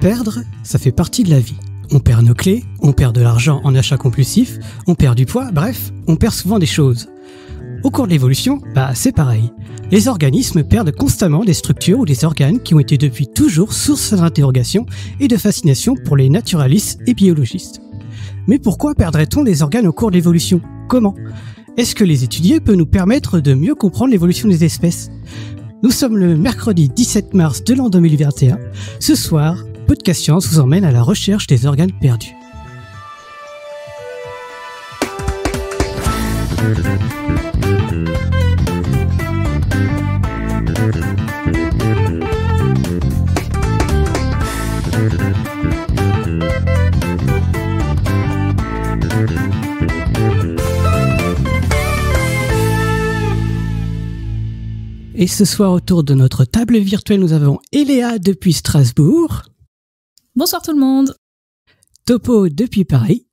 Perdre, ça fait partie de la vie. On perd nos clés, on perd de l'argent en achat compulsif, on perd du poids, bref, on perd souvent des choses. Au cours de l'évolution, bah c'est pareil. Les organismes perdent constamment des structures ou des organes qui ont été depuis toujours source d'interrogation et de fascination pour les naturalistes et biologistes. Mais pourquoi perdrait-on des organes au cours de l'évolution? Comment? Est-ce que les étudier peut nous permettre de mieux comprendre l'évolution des espèces? Nous sommes le mercredi 17 mars de l'an 2021. Ce soir, Podcast Science vous emmène à la recherche des organes perdus. Et ce soir, autour de notre table virtuelle, nous avons Eléa depuis Strasbourg. Bonsoir tout le monde. Topo depuis Paris.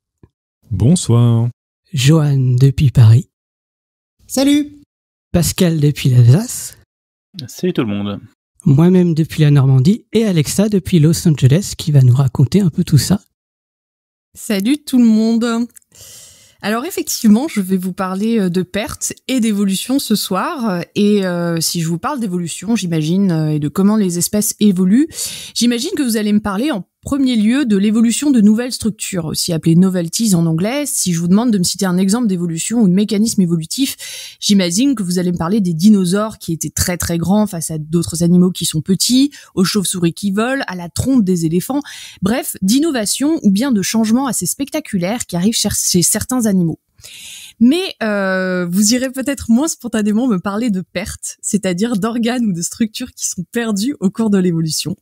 Bonsoir. Johan depuis Paris. Salut. Pascal depuis l'Alsace. Salut tout le monde. Moi-même depuis la Normandie et Alexa depuis Los Angeles qui va nous raconter un peu tout ça. Salut tout le monde. Alors effectivement, je vais vous parler euh, de pertes et d'évolution ce soir. Et euh, si je vous parle d'évolution, j'imagine, euh, et de comment les espèces évoluent, j'imagine que vous allez me parler en premier lieu de l'évolution de nouvelles structures, aussi appelées novelties en anglais. Si je vous demande de me citer un exemple d'évolution ou de mécanisme évolutif, j'imagine que vous allez me parler des dinosaures qui étaient très très grands face à d'autres animaux qui sont petits, aux chauves-souris qui volent, à la trompe des éléphants. Bref, d'innovation ou bien de changements assez spectaculaires qui arrivent chez certains animaux. Mais euh, vous irez peut-être moins spontanément me parler de pertes, c'est-à-dire d'organes ou de structures qui sont perdues au cours de l'évolution.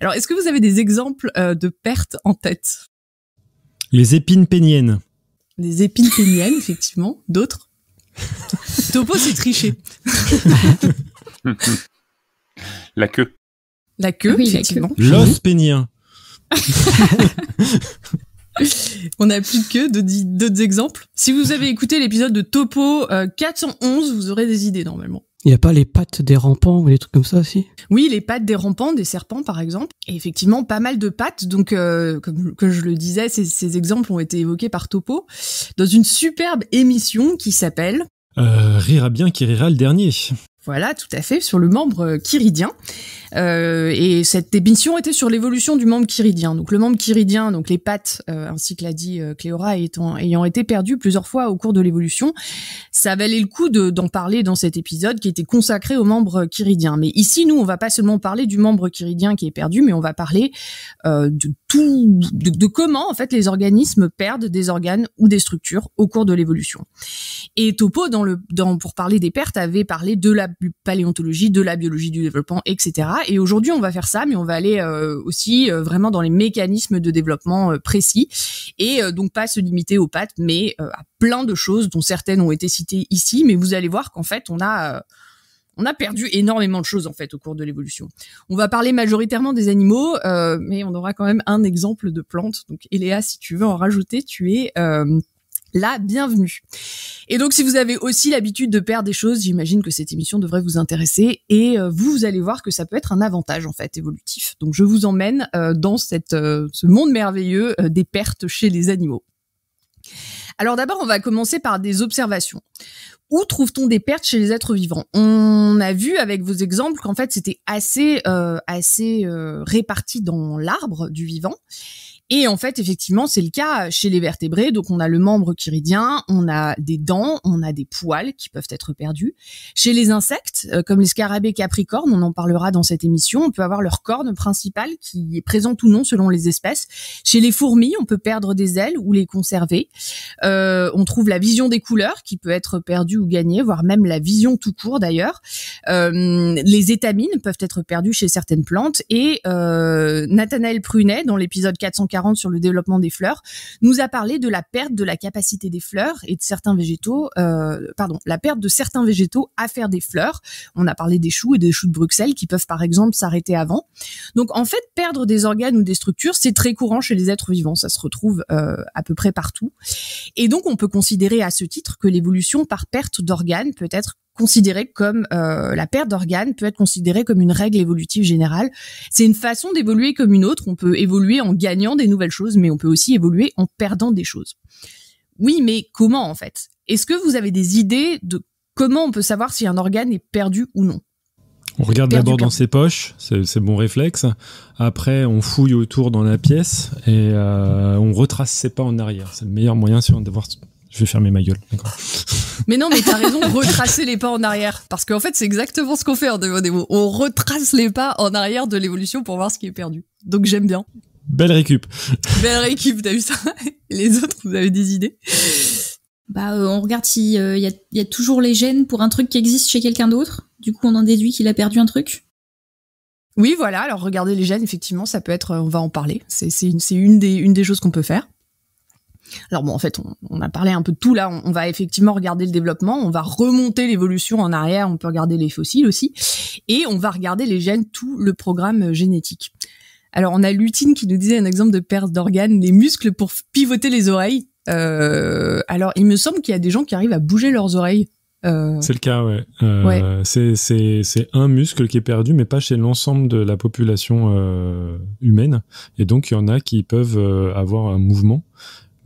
Alors, est-ce que vous avez des exemples euh, de pertes en tête? Les épines péniennes. Les épines péniennes, effectivement. D'autres? Topo, c'est triché. la queue. La queue, effectivement. L'os pénien. On n'a plus que d'autres exemples. Si vous avez écouté l'épisode de Topo 411, euh, vous aurez des idées normalement. Il n'y a pas les pattes des rampants ou des trucs comme ça aussi Oui, les pattes des rampants, des serpents par exemple. Et effectivement, pas mal de pattes. Donc, euh, comme je le disais, ces, ces, exemples ont été évoqués par Topo dans une superbe émission qui s'appelle... Euh, rira bien qui rira le dernier. Voilà, tout à fait, sur le membre chiridien. Euh, et cette émission était sur l'évolution du membre chiridien. Donc le membre chiridien, donc les pattes, euh, ainsi que l'a dit euh, Cléora, étant, ayant été perdues plusieurs fois au cours de l'évolution, ça valait le coup d'en parler dans cet épisode qui était consacré au membre chiridien. Mais ici, nous, on va pas seulement parler du membre chiridien qui est perdu, mais on va parler de tout, de, comment en fait les organismes perdent des organes ou des structures au cours de l'évolution. Et Topo, dans le, dans, pour parler des pertes, avait parlé de la paléontologie, de la biologie du développement, etc. Et aujourd'hui, on va faire ça, mais on va aller euh, aussi euh, vraiment dans les mécanismes de développement euh, précis et donc pas se limiter aux pattes, mais à plein de choses dont certaines ont été citées ici. Mais vous allez voir qu'en fait, on a on a perdu énormément de choses en fait au cours de l'évolution. On va parler majoritairement des animaux, mais on aura quand même un exemple de plante. Donc Eléa, si tu veux en rajouter, tu es la bienvenue. Et donc si vous avez aussi l'habitude de perdre des choses, j'imagine que cette émission devrait vous intéresser et euh, vous, allez voir que ça peut être un avantage en fait évolutif. Donc je vous emmène euh, dans cette, euh, ce monde merveilleux des pertes chez les animaux. Alors d'abord, on va commencer par des observations. Où trouve-t-on des pertes chez les êtres vivants? On a vu avec vos exemples qu'en fait c'était assez assez réparti dans l'arbre du vivant et en fait, effectivement, c'est le cas chez les vertébrés. Donc, on a le membre chiridien, on a des dents, on a des poils qui peuvent être perdus. Chez les insectes, euh, comme les scarabées capricornes, on en parlera dans cette émission, on peut avoir leur corne principale qui est présente ou non selon les espèces. Chez les fourmis, on peut perdre des ailes ou les conserver. Euh, on trouve la vision des couleurs qui peut être perdue ou gagnée, voire même la vision tout court d'ailleurs. Euh, les étamines peuvent être perdues chez certaines plantes. Et euh, Nathanaël Prunet, dans l'épisode 440, sur le développement des fleurs, nous a parlé de la perte de la capacité des fleurs et de certains végétaux, euh, pardon, la perte de certains végétaux à faire des fleurs. On a parlé des choux et des choux de Bruxelles qui peuvent par exemple s'arrêter avant. Donc en fait, perdre des organes ou des structures, c'est très courant chez les êtres vivants. Ça se retrouve euh, à peu près partout. Et donc on peut considérer à ce titre que l'évolution par perte d'organes peut être considéré comme euh, la perte d'organes peut être considérée comme une règle évolutive générale. C'est une façon d'évoluer comme une autre. On peut évoluer en gagnant des nouvelles choses, mais on peut aussi évoluer en perdant des choses. Oui, mais comment en fait? Est-ce que vous avez des idées de comment on peut savoir si un organe est perdu ou non? On regarde d'abord dans ses poches, c'est bon réflexe. Après, on fouille autour dans la pièce et euh, on retrace ses pas en arrière. C'est le meilleur moyen si on d'avoir. Je vais fermer ma gueule. d'accord. Mais non, mais t'as raison, retracer les pas en arrière. Parce qu'en fait, c'est exactement ce qu'on fait en Démo Démo. On retrace les pas en arrière de l'évolution pour voir ce qui est perdu. Donc j'aime bien. Belle récup. Belle rééquipe, t'as vu ça Les autres, vous avez des idées Bah, euh, on regarde s'il y, a, y a toujours les gènes pour un truc qui existe chez quelqu'un d'autre. Du coup, on en déduit qu'il a perdu un truc. Oui, voilà. Alors regardez les gènes, effectivement, ça peut être. euh, On va en parler. C'est c'est une, c'est une des une des choses qu'on peut faire. Alors bon, en fait, on, on a parlé un peu de tout là. On, on va effectivement regarder le développement, on va remonter l'évolution en arrière. On peut regarder les fossiles aussi, et on va regarder les gènes, tout le programme euh, génétique. Alors on a Lutine qui nous disait un exemple de perte d'organes, les muscles pour pivoter les oreilles. Euh, alors il me semble qu'il y a des gens qui arrivent à bouger leurs oreilles. Euh, C'est le cas, ouais. Euh, Ouais. c'est- un muscle qui est perdu, mais pas chez l'ensemble de la population euh, humaine. Et donc, il y en a qui peuvent avoir un mouvement.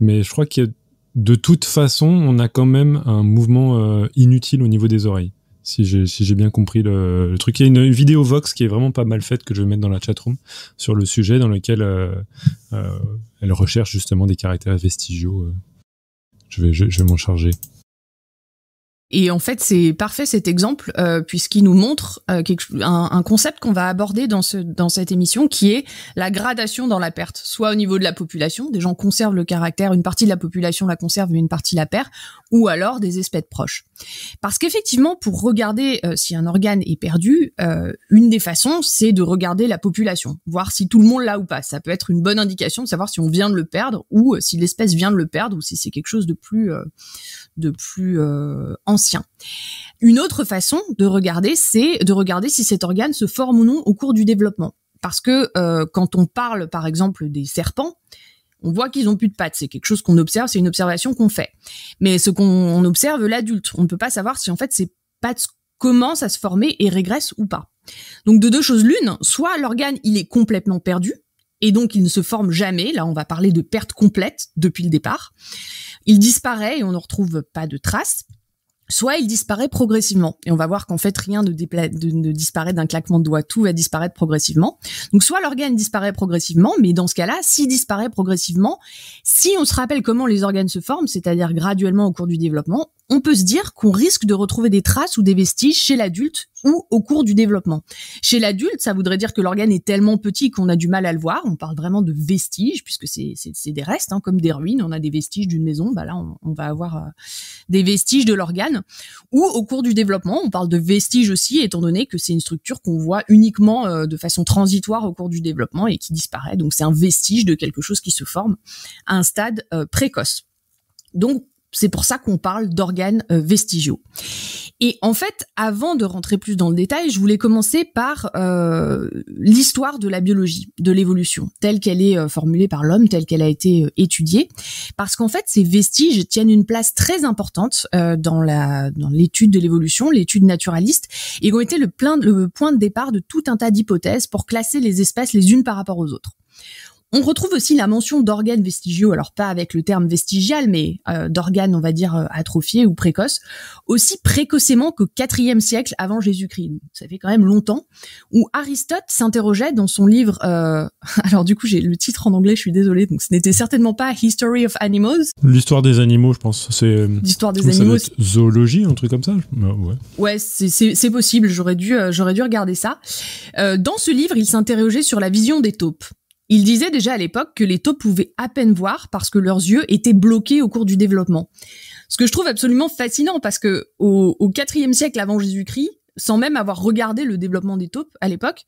Mais je crois que de toute façon, on a quand même un mouvement euh, inutile au niveau des oreilles. Si j'ai bien compris le, truc. Il y a une, vidéo Vox qui est vraiment pas mal faite que je vais mettre dans la chatroom sur le sujet dans lequel euh, euh, elle recherche justement des caractères vestigiaux. je vais m'en charger. Et en fait, c'est parfait cet exemple euh, puisqu'il nous montre euh, un, concept qu'on va aborder dans, ce, dans cette émission qui est la gradation dans la perte, soit au niveau de la population, des gens conservent le caractère, une partie de la population la conserve, mais une partie la perd, ou alors des espèces proches. Parce qu'effectivement, pour regarder euh, si un organe est perdu, une des façons, c'est de regarder la population, voir si tout le monde l'a ou pas. Ça peut être une bonne indication de savoir si on vient de le perdre ou si l'espèce vient de le perdre ou si c'est quelque chose de plus de plus euh, Une autre façon de regarder, c'est de regarder si cet organe se forme ou non au cours du développement. Parce que euh, quand on parle, par exemple, des serpents, on voit qu'ils ont plus de pattes. C'est quelque chose qu'on observe, c'est une observation qu'on fait. Mais ce qu'on on observe l'adulte, on ne peut pas savoir si en fait ces pattes commencent à se former et régressent ou pas. Donc de deux choses l'une, soit l'organe il est complètement perdu et donc il ne se forme jamais. Là, on va parler de perte complète depuis le départ. Il disparaît et on ne retrouve pas de traces. Soit il disparaît progressivement et on va voir qu'en fait rien ne, disparaît d'un claquement de doigts, tout va disparaître progressivement. Donc soit l'organe disparaît progressivement, mais dans ce cas-là, s'il disparaît progressivement, si on se rappelle comment les organes se forment, c'est-à-dire graduellement au cours du développement, on peut se dire qu'on risque de retrouver des traces ou des vestiges chez l'adulte ou au cours du développement. Chez l'adulte, ça voudrait dire que l'organe est tellement petit qu'on a du mal à le voir. On parle vraiment de vestiges puisque c'est des restes, hein, comme des ruines. On a des vestiges d'une maison. Bah là, on, on va avoir euh, des vestiges de l'organe. Ou au cours du développement, on parle de vestiges aussi, étant donné que c'est une structure qu'on voit uniquement euh, de façon transitoire au cours du développement et qui disparaît. Donc c'est un vestige de quelque chose qui se forme à un stade euh, précoce. Donc c'est pour ça qu'on parle d'organes euh, vestigiaux. Et en fait, avant de rentrer plus dans le détail, je voulais commencer par euh, l'histoire de la biologie, de l'évolution, telle qu'elle est euh, formulée par l'homme, telle qu'elle a été euh, étudiée, parce qu'en fait, ces vestiges tiennent une place très importante euh, dans la dans l'étude de l'évolution, l'étude naturaliste, et ont été le, plein, le point de départ de tout un tas d'hypothèses pour classer les espèces les unes par rapport aux autres. On retrouve aussi la mention d'organes vestigiaux, alors pas avec le terme vestigial, mais euh, d'organes, on va dire, euh, atrophiés ou précoces, aussi précocement qu'au IVe siècle avant Jésus-Christ. Ça fait quand même longtemps, où Aristote s'interrogeait dans son livre, euh, alors du coup j'ai le titre en anglais, je suis désolée, donc ce n'était certainement pas History of Animals, L'histoire des animaux, je pense. C'est. euh, l'histoire des ça doit animaux. être zoologie, un truc comme ça Euh, Ouais. Ouais, c'est- possible. J'aurais dû, euh, j'aurais dû regarder ça. Euh, dans ce livre, il s'interrogeait sur la vision des taupes. Il disait déjà à l'époque que les taupes pouvaient à peine voir parce que leurs yeux étaient bloqués au cours du développement. Ce que je trouve absolument fascinant parce que au, IVe siècle avant Jésus-Christ, sans même avoir regardé le développement des taupes à l'époque,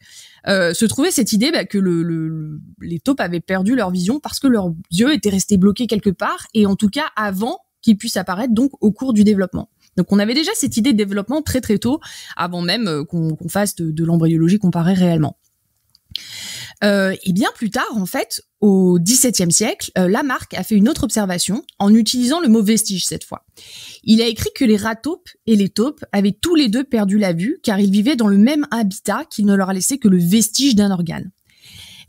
euh, se trouvait cette idée bah, que le, le- le- les taupes avaient perdu leur vision parce que leurs yeux étaient restés bloqués quelque part et en tout cas avant qu'ils puissent apparaître donc au cours du développement. Donc on avait déjà cette idée de développement très très tôt, avant même euh, qu'on fasse de l'embryologie comparée réellement. Euh, et bien plus tard, en fait, au XVIIe siècle, euh, Lamarck a fait une autre observation en utilisant le mot vestige cette fois. Il a écrit que les rats et les taupes avaient tous les deux perdu la vue car ils vivaient dans le même habitat qui ne leur a laissé que le vestige d'un organe.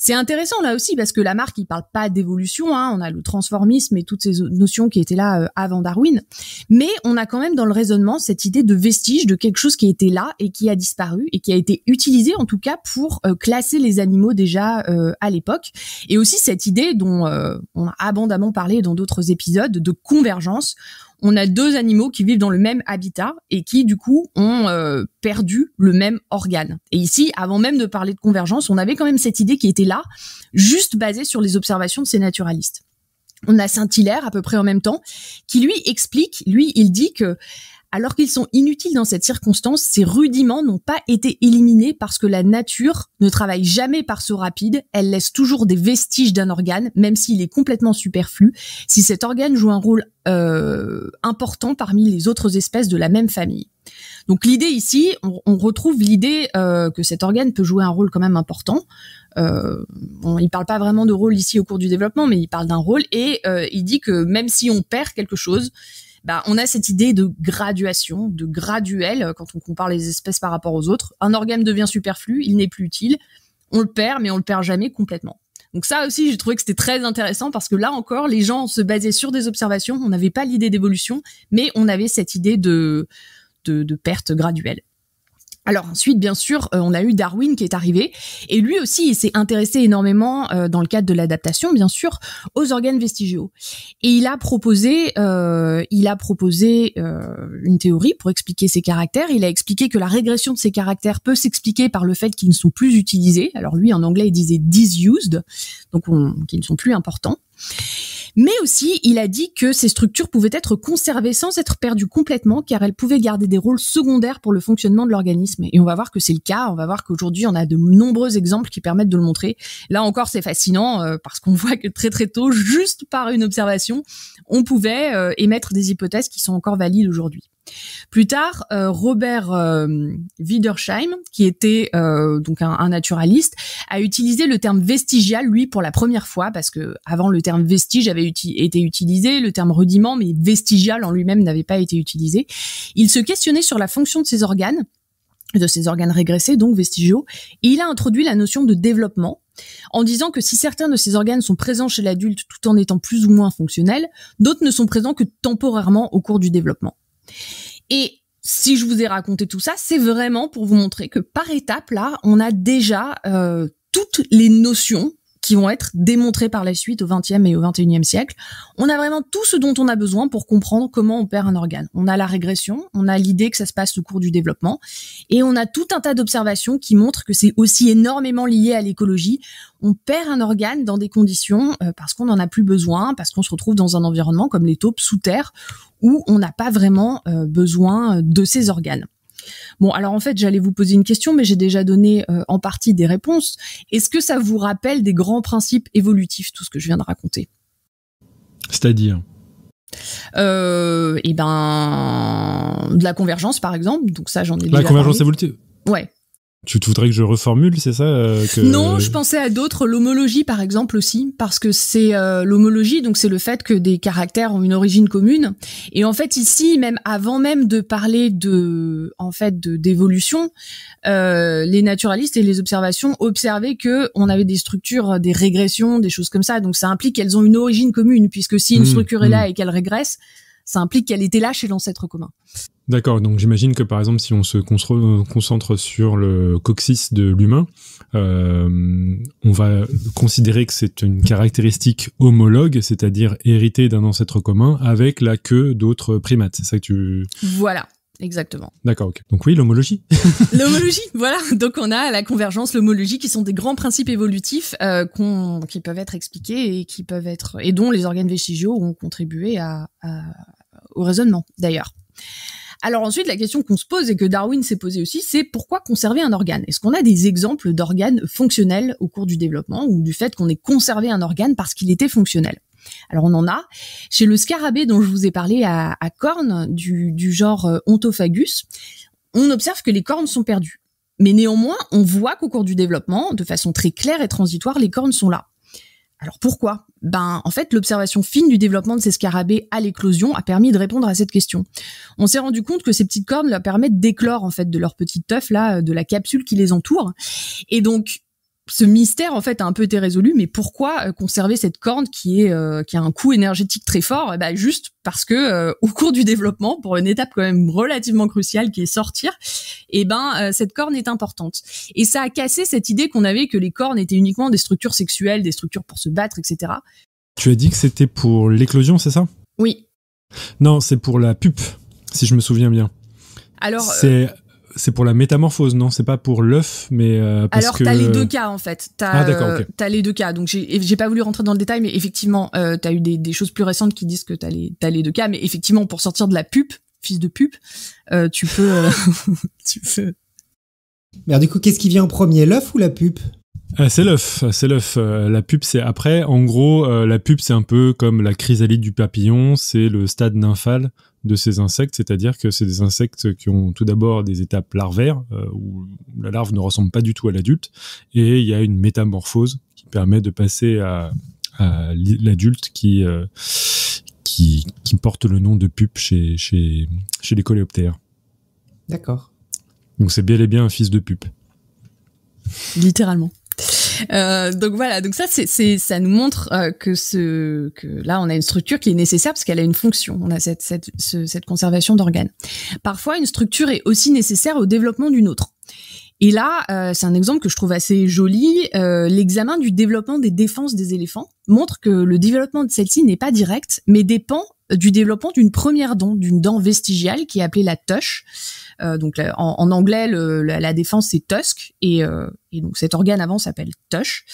C'est intéressant là aussi parce que Lamarck il parle pas d'évolution, hein, on a le transformisme et toutes ces notions qui étaient là euh, avant Darwin, mais on a quand même dans le raisonnement cette idée de vestige de quelque chose qui était là et qui a disparu et qui a été utilisé en tout cas pour euh, classer les animaux déjà euh, à l'époque, et aussi cette idée dont on a abondamment parlé dans d'autres épisodes de convergence on a deux animaux qui vivent dans le même habitat et qui du coup ont euh, perdu le même organe. Et ici, avant même de parler de convergence, on avait quand même cette idée qui était là, juste basée sur les observations de ces naturalistes. On a Saint-Hilaire à peu près en même temps, qui lui explique, lui, il dit que alors qu'ils sont inutiles dans cette circonstance, ces rudiments n'ont pas été éliminés parce que la nature ne travaille jamais par saut rapide, elle laisse toujours des vestiges d'un organe, même s'il est complètement superflu, si cet organe joue un rôle euh, important parmi les autres espèces de la même famille. Donc l'idée ici, on, retrouve l'idée euh, que cet organe peut jouer un rôle quand même important. Euh, bon, il parle pas vraiment de rôle ici au cours du développement, mais il parle d'un rôle et euh, il dit que même si on perd quelque chose, bah, on a cette idée de graduation, de graduel euh, quand on compare les espèces par rapport aux autres. Un organe devient superflu, il n'est plus utile, on le perd, mais on le perd jamais complètement. Donc ça aussi, j'ai trouvé que c'était très intéressant parce que là encore, les gens se basaient sur des observations. On n'avait pas l'idée d'évolution, mais on avait cette idée de, perte graduelle. Alors ensuite, bien sûr, euh, on a eu Darwin qui est arrivé, et lui aussi, il s'est intéressé énormément, euh, dans le cadre de l'adaptation, bien sûr, aux organes vestigiaux. Et il a proposé, euh, il a proposé une théorie pour expliquer ces caractères. Il a expliqué que la régression de ces caractères peut s'expliquer par le fait qu'ils ne sont plus utilisés. Alors lui, en anglais, il disait disused, donc qu'ils ne sont plus importants. Mais aussi, il a dit que ces structures pouvaient être conservées sans être perdues complètement, car elles pouvaient garder des rôles secondaires pour le fonctionnement de l'organisme. Et on va voir que c'est le cas. On va voir qu'aujourd'hui, on a de nombreux exemples qui permettent de le montrer. Là encore, c'est fascinant euh, parce qu'on voit que très très tôt, juste par une observation, on pouvait euh, émettre des hypothèses qui sont encore valides aujourd'hui. Plus tard, euh, Robert euh, Wiedersheim, qui était euh, donc un, naturaliste, a utilisé le terme vestigial lui pour la première fois parce que avant le terme vestige avait été utilisé, le terme rudiment, mais vestigial en lui-même n'avait pas été utilisé. Il se questionnait sur la fonction de ces organes de ces organes régressés, donc vestigiaux, et il a introduit la notion de développement, en disant que si certains de ces organes sont présents chez l'adulte tout en étant plus ou moins fonctionnels, d'autres ne sont présents que temporairement au cours du développement. Et si je vous ai raconté tout ça, c'est vraiment pour vous montrer que par étape, là, on a déjà euh, toutes les notions qui vont être démontrées par la suite au XXe et au XXIe siècle. On a vraiment tout ce dont on a besoin pour comprendre comment on perd un organe. On a la régression, on a l'idée que ça se passe au cours du développement, et on a tout un tas d'observations qui montrent que c'est aussi énormément lié à l'écologie. On perd un organe dans des conditions euh, parce qu'on n'en a plus besoin, parce qu'on se retrouve dans un environnement comme les taupes sous terre où on n'a pas vraiment euh, besoin de ces organes. Bon, alors en fait, j'allais vous poser une question, mais j'ai déjà donné euh, en partie des réponses. Est-ce que ça vous rappelle des grands principes évolutifs, tout ce que je viens de raconter? C'est-à-dire? Euh, Eh ben, de la convergence, par exemple. Donc ça, j'en ai la déjà convergence évolutive. Ouais. Tu voudrais que je reformule, c'est ça euh, Non, je pensais à d'autres, l'homologie par exemple aussi, parce que c'est euh, l'homologie, donc c'est le fait que des caractères ont une origine commune. Et en fait ici, même avant même de parler de, en fait, de d'évolution, euh, les naturalistes et les observations observaient que on avait des structures, des régressions, des choses comme ça. Donc ça implique qu'elles ont une origine commune, puisque si une mmh, structure est là mmh. et qu'elle régresse, ça implique qu'elle était là chez l'ancêtre commun. D'accord, donc j'imagine que par exemple si on se concentre sur le coccyx de l'humain, euh, on va considérer que c'est une caractéristique homologue, c'est-à-dire héritée d'un ancêtre commun avec la queue d'autres primates. C'est ça que tu... Voilà. Exactement. D'accord, ok. Donc oui, l'homologie. l'homologie, voilà. Donc on a la convergence, l'homologie, qui sont des grands principes évolutifs euh, qui peuvent être expliqués et qui peuvent être et dont les organes vestigiaux ont contribué à, au raisonnement, d'ailleurs. Alors ensuite, la question qu'on se pose et que Darwin s'est posée aussi, c'est pourquoi conserver un organe? Est-ce qu'on a des exemples d'organes fonctionnels au cours du développement ou du fait qu'on ait conservé un organe parce qu'il était fonctionnel? Alors on en a. Chez le scarabée dont je vous ai parlé à, cornes du, genre euh, Ontophagus, on observe que les cornes sont perdues. Mais néanmoins, on voit qu'au cours du développement, de façon très claire et transitoire, les cornes sont là. Alors pourquoi? Ben en fait l'observation fine du développement de ces scarabées à l'éclosion a permis de répondre à cette question. On s'est rendu compte que ces petites cornes leur permettent d'éclore en fait de leur petite teuf là de la capsule qui les entoure et donc ce mystère en fait a un peu été résolu, mais pourquoi euh, conserver cette corne qui est euh, qui a un coût énergétique très fort? Eh ben, juste parce que euh, au cours du développement, pour une étape quand même relativement cruciale qui est sortir, et eh ben cette corne est importante. Et ça a cassé cette idée qu'on avait que les cornes étaient uniquement des structures sexuelles, des structures pour se battre, etc. Tu as dit que c'était pour l'éclosion, c'est ça? Oui. Non, c'est pour la pupe, si je me souviens bien. Alors, c'est c'est pour la métamorphose, non? C'est pas pour l'œuf, mais euh, parce Alors, que... t'as les deux cas en fait. T'as, Ah, d'accord, ok. T'as les deux cas. Donc j'ai, j'ai pas voulu rentrer dans le détail, mais effectivement, euh, t'as eu des, des choses plus récentes qui disent que t'as les, t'as les deux cas. Mais effectivement, pour sortir de la pupe, fils de pupe, euh, tu peux, euh, tu peux. Mais alors, du coup, qu'est-ce qui vient en premier, l'œuf ou la pupe? C'est l'œuf, c'est l'œuf. Euh, la pupe, c'est après. En gros, euh, la pupe, c'est un peu comme la chrysalide du papillon. C'est le stade nymphal de ces insectes, c'est-à-dire que c'est des insectes qui ont tout d'abord des étapes larvaires euh, où la larve ne ressemble pas du tout à l'adulte, et il y a une métamorphose qui permet de passer à, l'adulte qui, euh, qui qui porte le nom de pupe chez chez chez les coléoptères. D'accord. Donc c'est bel et bien un fils de pupe. littéralement. Euh, donc voilà, donc ça c'est ça nous montre euh, que ce que là on a une structure qui est nécessaire parce qu'elle a une fonction. On a cette cette ce- cette conservation d'organes. Parfois une structure est aussi nécessaire au développement d'une autre. Et là, euh, c'est un exemple que je trouve assez joli. Euh, L'examen du développement des défenses des éléphants montre que le développement de celle-ci n'est pas direct, mais dépend du développement d'une première dent, d'une dent vestigiale qui est appelée la tush. Euh, donc en, anglais, la défense c'est tusk. Et, euh, et donc cet organe avant s'appelle tush,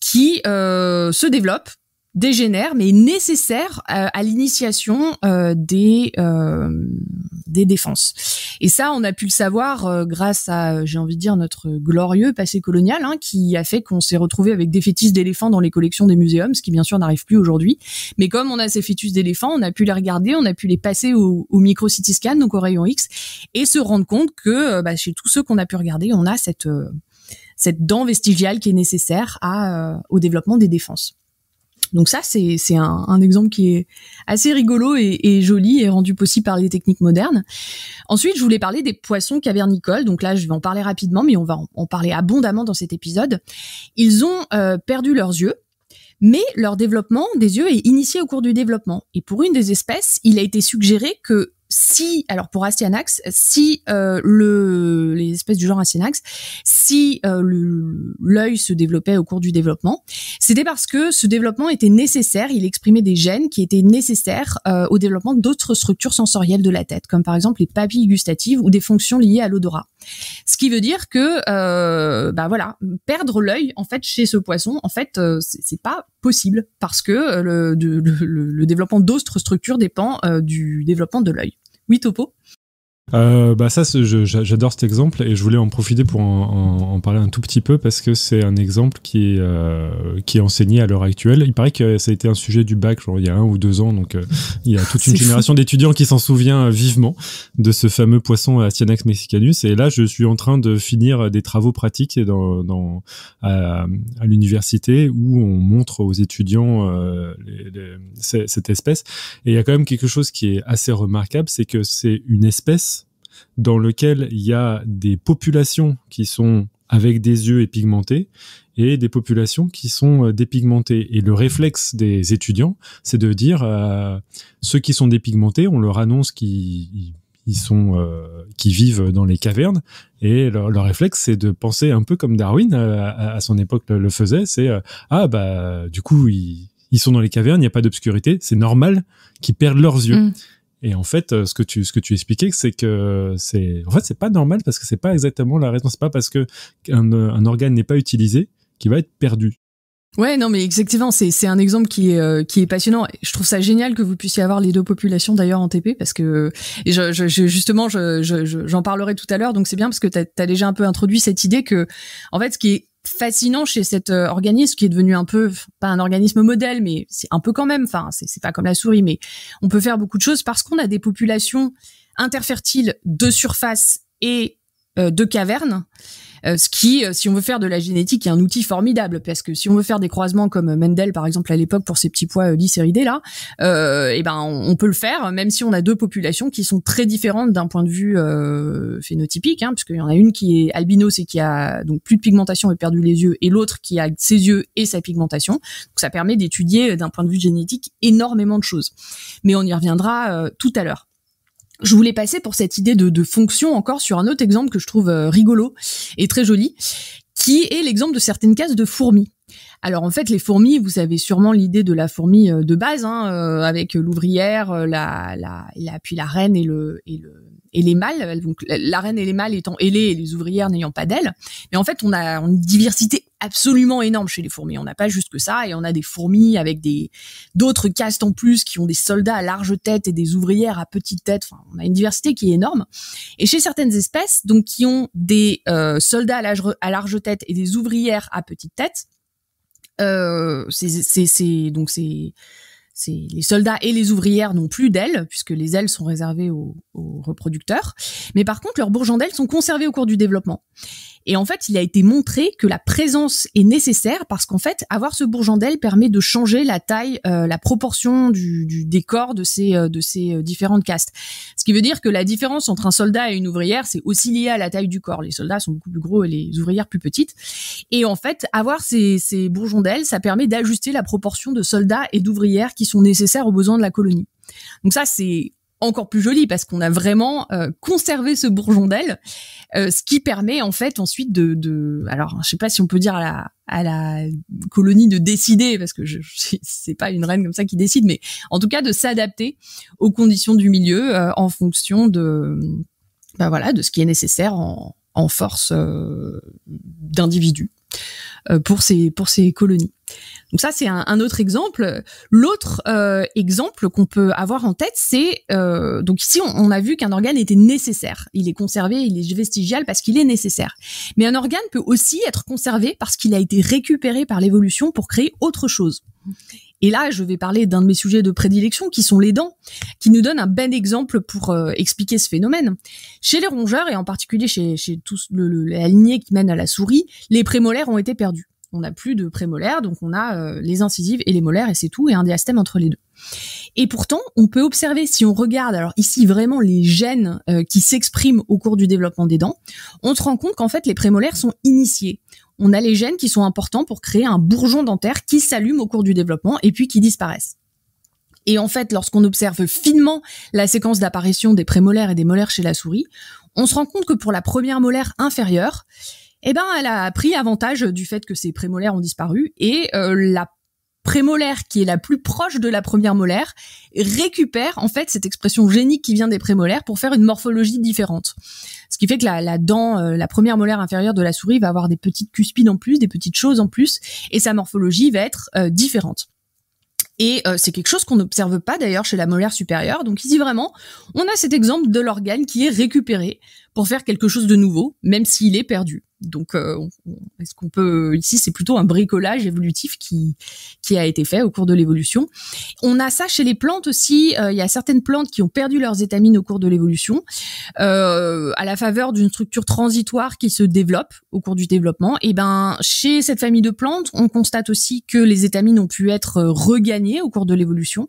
qui euh, se développe, dégénère, mais nécessaire euh, à l'initiation euh, des euh, des défenses. Et ça, on a pu le savoir euh, grâce à, j'ai envie de dire, notre glorieux passé colonial, hein, qui a fait qu'on s'est retrouvé avec des fœtus d'éléphants dans les collections des muséums, ce qui bien sûr n'arrive plus aujourd'hui. Mais comme on a ces fœtus d'éléphants, on a pu les regarder, on a pu les passer au, au micro CT scan, donc au rayon X, et se rendre compte que euh, bah, chez tous ceux qu'on a pu regarder, on a cette euh, cette dent vestigiale qui est nécessaire à, au développement des défenses. Donc ça, c'est un, un exemple qui est assez rigolo et, et joli et rendu possible par les techniques modernes. Ensuite, je voulais parler des poissons cavernicoles. Donc là, je vais en parler rapidement, mais on va en, en parler abondamment dans cet épisode. Ils ont euh, perdu leurs yeux, mais leur développement des yeux est initié au cours du développement. Et pour une des espèces, il a été suggéré que si, alors pour Astyanax, si euh, le, les espèces du genre Astyanax, si euh, l'œil se développait au cours du développement, c'était parce que ce développement était nécessaire, il exprimait des gènes qui étaient nécessaires euh, au développement d'autres structures sensorielles de la tête, comme par exemple les papilles gustatives ou des fonctions liées à l'odorat. Ce qui veut dire que, euh, bah voilà, perdre l'œil en fait chez ce poisson, en fait, euh, c'est pas possible parce que euh, le, le, le- développement d'autres structures dépend du développement de l'œil. Oui, Topo. Euh, bah ça, j'adore cet exemple et je voulais en profiter pour en, en- en parler un tout petit peu parce que c'est un exemple qui est, euh, qui est enseigné à l'heure actuelle. Il paraît que ça a été un sujet du bac genre, il y a un ou deux ans, donc euh, il y a toute une génération d'étudiants qui s'en souvient euh, vivement de ce fameux poisson Astyanax mexicanus. Et là, je suis en train de finir des travaux pratiques dans, dans, à, à l'université où on montre aux étudiants euh, les- les- c- cette espèce. Et il y a quand même quelque chose qui est assez remarquable, c'est que c'est une espèce dans lequel il y a des populations qui sont avec des yeux épigmentés et des populations qui sont euh, dépigmentées. Et le réflexe des étudiants, c'est de dire euh, ceux qui sont dépigmentés, on leur annonce qu'ils ils sont euh, qui vivent dans les cavernes et leur, réflexe c'est de penser un peu comme Darwin à, son époque le, faisait c'est ah bah du coup ils, ils sont dans les cavernes il n'y a pas d'obscurité c'est normal qu'ils perdent leurs yeux Mm. Et en fait, euh, ce que tu ce que tu expliquais, c'est que c'est en fait c'est pas normal parce que c'est pas exactement la raison. C'est pas parce que un, un organe n'est pas utilisé qu'il va être perdu. Ouais, non, mais exactement, c'est c'est un exemple qui est euh, qui est passionnant. Je trouve ça génial que vous puissiez avoir les deux populations d'ailleurs en TP parce que et je, je, justement je je- je- j'en parlerai tout à l'heure. Donc c'est bien parce que t'as as déjà un peu introduit cette idée que en fait ce qui est fascinant chez cet euh, organisme qui est devenu un peu pas un organisme modèle mais c'est un peu quand même enfin c'est pas comme la souris mais on peut faire beaucoup de choses parce qu'on a des populations interfertiles de surface et euh, de cavernes ce qui, euh, si on veut faire de la génétique, est un outil formidable parce que si on veut faire des croisements comme Mendel par exemple à l'époque pour ses petits pois euh, lycéridés là, euh, et ben on, on peut le faire même si on a deux populations qui sont très différentes d'un point de vue euh, phénotypique, hein, puisqu'il y en a une qui est albinos et qui a donc plus de pigmentation et perdu les yeux, et l'autre qui a ses yeux et sa pigmentation. Donc ça permet d'étudier d'un point de vue génétique énormément de choses. Mais on y reviendra euh, tout à l'heure je voulais passer pour cette idée de, de, fonction encore sur un autre exemple que je trouve euh, rigolo et très joli, qui est l'exemple de certaines cases de fourmis. Alors en fait, les fourmis, vous avez sûrement l'idée de la fourmi euh, de base, hein, euh, avec l'ouvrière, la, la, la, puis la reine et le, et le et les mâles. Donc la reine et les mâles étant ailés et les ouvrières n'ayant pas d'ailes. Mais en fait, on a une diversité absolument énorme chez les fourmis. On n'a pas juste que ça, et on a des fourmis avec des d'autres castes en plus qui ont des soldats à large tête et des ouvrières à petite tête. Enfin, on a une diversité qui est énorme. Et chez certaines espèces, donc qui ont des euh, soldats à large, à large tête et des ouvrières à petite tête, euh, c'est donc c'est les soldats et les ouvrières n'ont plus d'ailes puisque les ailes sont réservées aux, aux reproducteurs. Mais par contre, leurs bourgeons d'ailes sont conservés au cours du développement. Et en fait, il a été montré que la présence est nécessaire parce qu'en fait, avoir ce bourgeon d'aile permet de changer la taille, euh, la proportion du, du décor de ces euh, de ces euh, différentes castes. Ce qui veut dire que la différence entre un soldat et une ouvrière, c'est aussi lié à la taille du corps. Les soldats sont beaucoup plus gros et les ouvrières plus petites. Et en fait, avoir ces, ces bourgeons d'aile, ça permet d'ajuster la proportion de soldats et d'ouvrières qui sont nécessaires aux besoins de la colonie. Donc ça, c'est encore plus joli parce qu'on a vraiment euh, conservé ce bourgeon d'aile, euh, ce qui permet en fait ensuite de, de, alors je sais pas si on peut dire à la à la colonie de décider parce que je, je c'est pas une reine comme ça qui décide, mais en tout cas de s'adapter aux conditions du milieu euh, en fonction de bah voilà de ce qui est nécessaire en, en force euh, d'individus pour ces pour ces colonies. Donc ça c'est un, un, autre exemple. L'autre euh, exemple qu'on peut avoir en tête c'est euh, donc ici on, on, a vu qu'un organe était nécessaire. Il est conservé, il est vestigial parce qu'il est nécessaire. Mais un organe peut aussi être conservé parce qu'il a été récupéré par l'évolution pour créer autre chose. Et là, je vais parler d'un de mes sujets de prédilection, qui sont les dents, qui nous donne un bon exemple pour euh, expliquer ce phénomène. Chez les rongeurs, et en particulier chez, tous le, la lignée qui mène à la souris, les prémolaires ont été perdus. On n'a plus de prémolaires, donc on a euh, les incisives et les molaires, et c'est tout, et un diastème entre les deux. Et pourtant, on peut observer, si on regarde, alors ici vraiment les gènes euh, qui s'expriment au cours du développement des dents, on se rend compte qu'en fait les prémolaires sont initiés on a les gènes qui sont importants pour créer un bourgeon dentaire qui s'allume au cours du développement et puis qui disparaissent. Et en fait, lorsqu'on observe finement la séquence d'apparition des prémolaires et des molaires chez la souris, on se rend compte que pour la première molaire inférieure, eh ben, elle a pris avantage du fait que ces prémolaires ont disparu et euh, la prémolaire qui est la plus proche de la première molaire récupère en fait cette expression génique qui vient des prémolaires pour faire une morphologie différente. Ce qui fait que la, dent, euh, la première molaire inférieure de la souris va avoir des petites cuspides en plus, des petites choses en plus, et sa morphologie va être euh, différente. Et euh, c'est quelque chose qu'on n'observe pas d'ailleurs chez la molaire supérieure. Donc ici vraiment, on a cet exemple de l'organe qui est récupéré pour faire quelque chose de nouveau, même s'il est perdu. Donc, euh, est-ce qu'on peut ici, c'est plutôt un bricolage évolutif qui qui a été fait au cours de l'évolution. On a ça chez les plantes aussi. Euh, il y a certaines plantes qui ont perdu leurs étamines au cours de l'évolution, euh, à la faveur d'une structure transitoire qui se développe au cours du développement. Et ben, chez cette famille de plantes, on constate aussi que les étamines ont pu être regagnées au cours de l'évolution.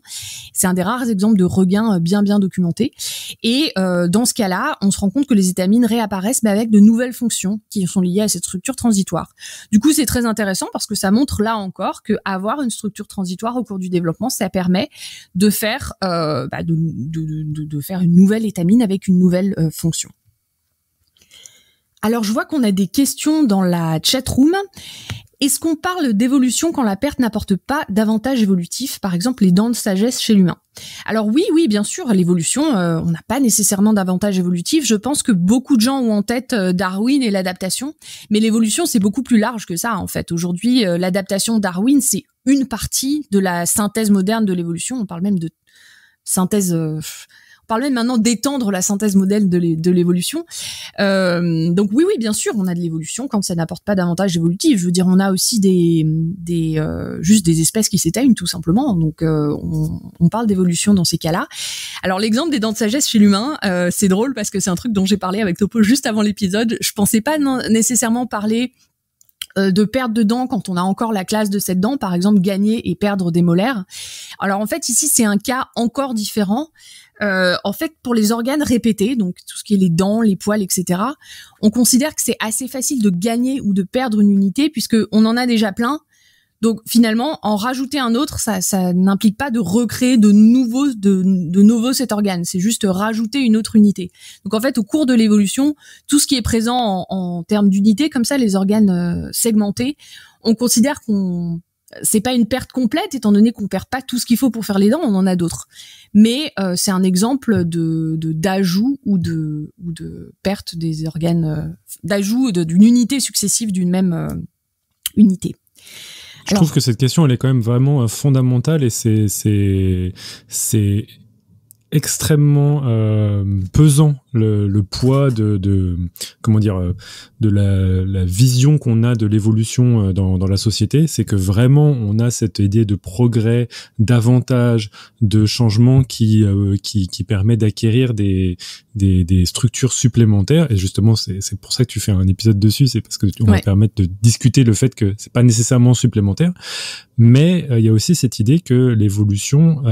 C'est un des rares exemples de regain bien bien documenté. Et euh, dans ce cas-là, on se rend compte que les étamines réapparaissent, mais avec de nouvelles fonctions qui sont liées à cette structure transitoire. Du coup, c'est très intéressant parce que ça montre là encore que avoir une structure transitoire au cours du développement, ça permet de faire, euh, bah une nouvelle étamine avec une nouvelle euh, fonction. Alors, je vois qu'on a des questions dans la chat room. Est-ce qu'on parle d'évolution quand la perte n'apporte pas d'avantage évolutif, par exemple les dents de sagesse chez l'humain? Alors oui, oui, bien sûr, l'évolution, euh, on n'a pas nécessairement d'avantage évolutif. Je pense que beaucoup de gens ont en tête euh, Darwin et l'adaptation, mais l'évolution c'est beaucoup plus large que ça en fait. Aujourd'hui, euh, l'adaptation Darwin c'est une partie de la synthèse moderne de l'évolution. On parle même de synthèse parle même maintenant d'étendre la synthèse modèle de l'évolution. Euh, donc oui, oui, bien sûr, on a de l'évolution quand ça n'apporte pas d'avantages évolutifs. Je veux dire, on a aussi des, des euh, juste des espèces qui s'éteignent tout simplement. Donc euh, on, parle d'évolution dans ces cas-là. Alors l'exemple des dents de sagesse chez l'humain, c'est drôle parce que c'est un truc dont j'ai parlé avec Topo juste avant l'épisode. Je pensais pas nécessairement parler de perdre de dents quand on a encore la classe de cette dent, par exemple gagner et perdre des molaires. Alors en fait ici c'est un cas encore différent. Euh, en fait pour les organes répétés, donc tout ce qui est les dents, les poils, etc. On considère que c'est assez facile de gagner ou de perdre une unité puisque on en a déjà plein donc finalement, en rajouter un autre, ça, ça n'implique pas de recréer de nouveaux, de, de nouveau cet organe. C'est juste rajouter une autre unité. Donc en fait, au cours de l'évolution, tout ce qui est présent en, en termes d'unité, comme ça, les organes euh, segmentés, on considère qu'on c'est pas une perte complète étant donné qu'on perd pas tout ce qu'il faut pour faire les dents, on en a d'autres. Mais euh, c'est un exemple de d'ajout ou de ou de perte des organes, euh, d'ajout d'une unité successive d'une même unité. Je trouve que cette question, elle est quand même vraiment euh, fondamentale et c'est c'est c'est extrêmement euh, pesant le, le, poids de, de comment dire euh, de la, la vision qu'on a de l'évolution euh, dans, dans la société c'est que vraiment on a cette idée de progrès d'avantage de changement qui qui, qui permet d'acquérir des, des, des structures supplémentaires. Et justement c'est c'est pour ça que tu fais un épisode dessus c'est parce que on va permettre de discuter le fait que c'est pas nécessairement supplémentaire. Mais il y a aussi cette idée que l'évolution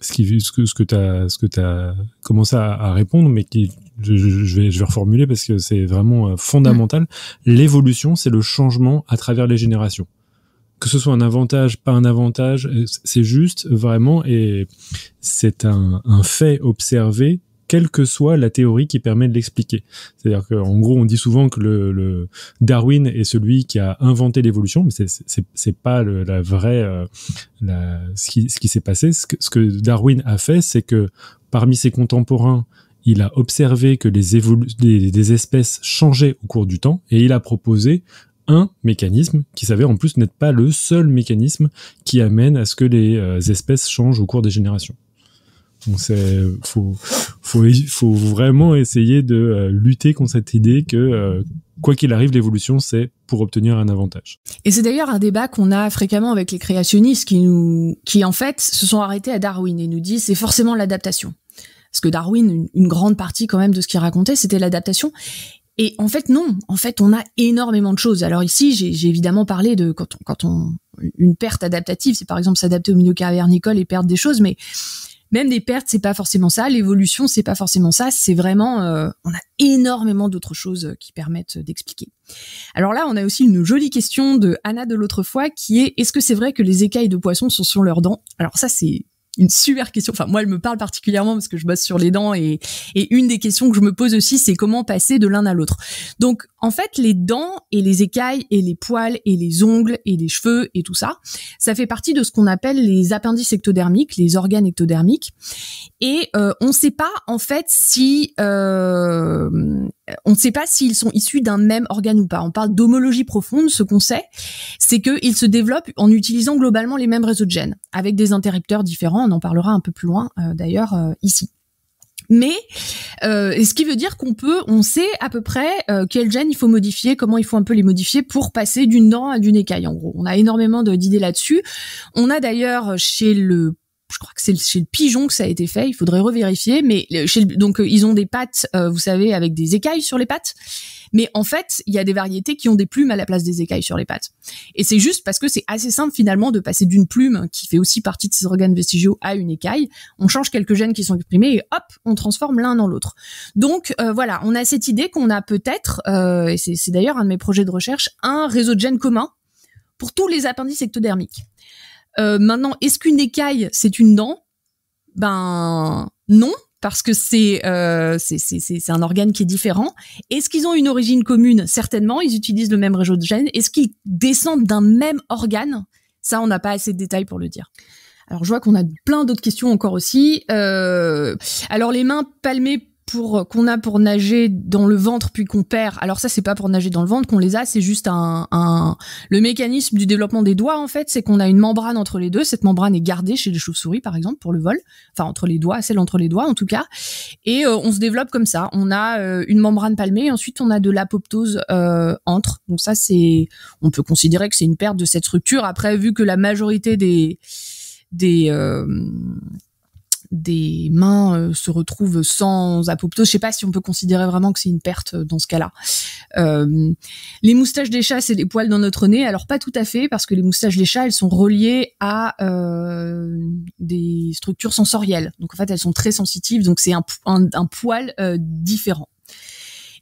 ce, qui, ce que, ce que tu as, ce que as commencé à, à, répondre, mais je, je, vais, je vais reformuler parce que c'est vraiment euh, fondamental. L'évolution, c'est le changement à travers les générations. Que ce soit un avantage, pas un avantage, euh, c'est juste vraiment, et c'est un, un fait observé quelle que soit la théorie qui permet de l'expliquer. C'est-à-dire qu'en gros, on dit souvent que le, le, Darwin est celui qui a inventé l'évolution, mais c'est pas le, la vraie euh, la, ce qui, ce qui s'est passé. Ce que, ce que Darwin a fait, c'est que parmi ses contemporains, il a observé que les, espèces changeaient au cours du temps et il a proposé un mécanisme qui s'avère en plus n'être pas le seul mécanisme qui amène à ce que les euh, espèces changent au cours des générations. Donc c'est faut, vraiment essayer de euh, lutter contre cette idée que euh, quoi qu'il arrive l'évolution c'est pour obtenir un avantage. Et c'est d'ailleurs un débat qu'on a fréquemment avec les créationnistes qui qui en fait se sont arrêtés à Darwin et nous disent c'est forcément l'adaptation. Parce que Darwin une, grande partie quand même de ce qu'il racontait c'était l'adaptation et en fait, non. En fait, on a énormément de choses. Alors ici, j'ai évidemment parlé de quand on, quand on une perte adaptative, c'est par exemple s'adapter au milieu cavernicole et perdre des choses, mais même des pertes, c'est pas forcément ça. L'évolution, c'est pas forcément ça. C'est vraiment, euh, on a énormément d'autres choses qui permettent d'expliquer. Alors là, on a aussi une jolie question de Anna de l'autre fois qui est est-ce que c'est vrai que les écailles de poisson sont sur leurs dents? Alors ça, c'est une super question. Enfin, moi, elle me parle particulièrement parce que je bosse sur les dents et, une des questions que je me pose aussi, c'est comment passer de l'un à l'autre. Donc, en fait, les dents et les écailles et les poils et les ongles et les cheveux et tout ça, ça fait partie de ce qu'on appelle les appendices ectodermiques, les organes ectodermiques. Et euh, on ne sait pas, en fait, si euh, on ne sait pas s'ils sont issus d'un même organe ou pas. On parle d'homologie profonde. Ce qu'on sait, c'est qu'ils se développent en utilisant globalement les mêmes réseaux de gènes, avec des interrupteurs différents. On en parlera un peu plus loin, euh, d'ailleurs, ici. Mais euh, ce qui veut dire qu'on peut, on sait à peu près euh, quel gène il faut modifier, comment il faut un peu les modifier pour passer d'une dent à d'une écaille. En gros, on a énormément d'idées là-dessus. On a d'ailleurs chez le je crois que c'est chez le pigeon que ça a été fait. Il faudrait revérifier. Mais chez donc euh, ils ont des pattes, euh, vous savez, avec des écailles sur les pattes. Mais en fait, il y a des variétés qui ont des plumes à la place des écailles sur les pattes. Et c'est juste parce que c'est assez simple finalement de passer d'une plume qui fait aussi partie de ces organes vestigiaux à une écaille. On change quelques gènes qui sont exprimés et hop, on transforme l'un dans l'autre. Donc euh, voilà, on a cette idée qu'on a peut-être, et c'est d'ailleurs un de mes projets de recherche, un réseau de gènes commun pour tous les appendices ectodermiques. Euh, maintenant, est-ce qu'une écaille c'est une dent? Ben non, parce que c'est euh, c'est un organe qui est différent. Est-ce qu'ils ont une origine commune? Certainement, ils utilisent le même réseau de gènes. Est-ce qu'ils descendent d'un même organe? Ça, on n'a pas assez de détails pour le dire. Alors, je vois qu'on a plein d'autres questions encore aussi. Euh, alors, les mains palmées pour qu'on a pour nager dans le ventre puis qu'on perd. Alors ça c'est pas pour nager dans le ventre qu'on les a, c'est juste un, un le mécanisme du développement des doigts en fait, c'est qu'on a une membrane entre les deux. Cette membrane est gardée chez les chauves-souris par exemple pour le vol, enfin entre les doigts, celle entre les doigts en tout cas. Et euh, on se développe comme ça. On a euh, une membrane palmée, et ensuite on a de l'apoptose euh, entre. Donc ça c'est, on peut considérer que c'est une perte de cette structure. Après vu que la majorité des des des mains euh, se retrouvent sans apoptose. Je sais pas si on peut considérer vraiment que c'est une perte euh, dans ce cas-là. Euh, les moustaches des chats, c'est des poils dans notre nez. Alors pas tout à fait, parce que les moustaches des chats, elles sont reliées à des structures sensorielles. Donc en fait, elles sont très sensitives. Donc c'est un, un, poil différent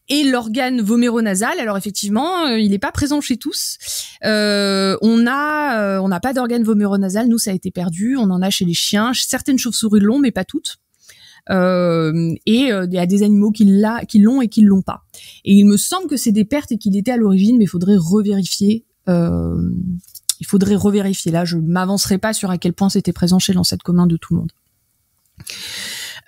et l'organe voméronasal. Alors effectivement, euh, il n'est pas présent chez tous. Euh, on a, euh, on n'a pas d'organe voméronasal. Nous, ça a été perdu. On en a chez les chiens. Certaines chauves-souris l'ont, mais pas toutes. et il y a des animaux qui l'ont et qui l'ont pas. Et il me semble que c'est des pertes et qu'il était à l'origine, mais il faudrait revérifier. il faudrait revérifier. Là, je m'avancerai pas sur à quel point c'était présent chez l'ancêtre commun de tout le monde.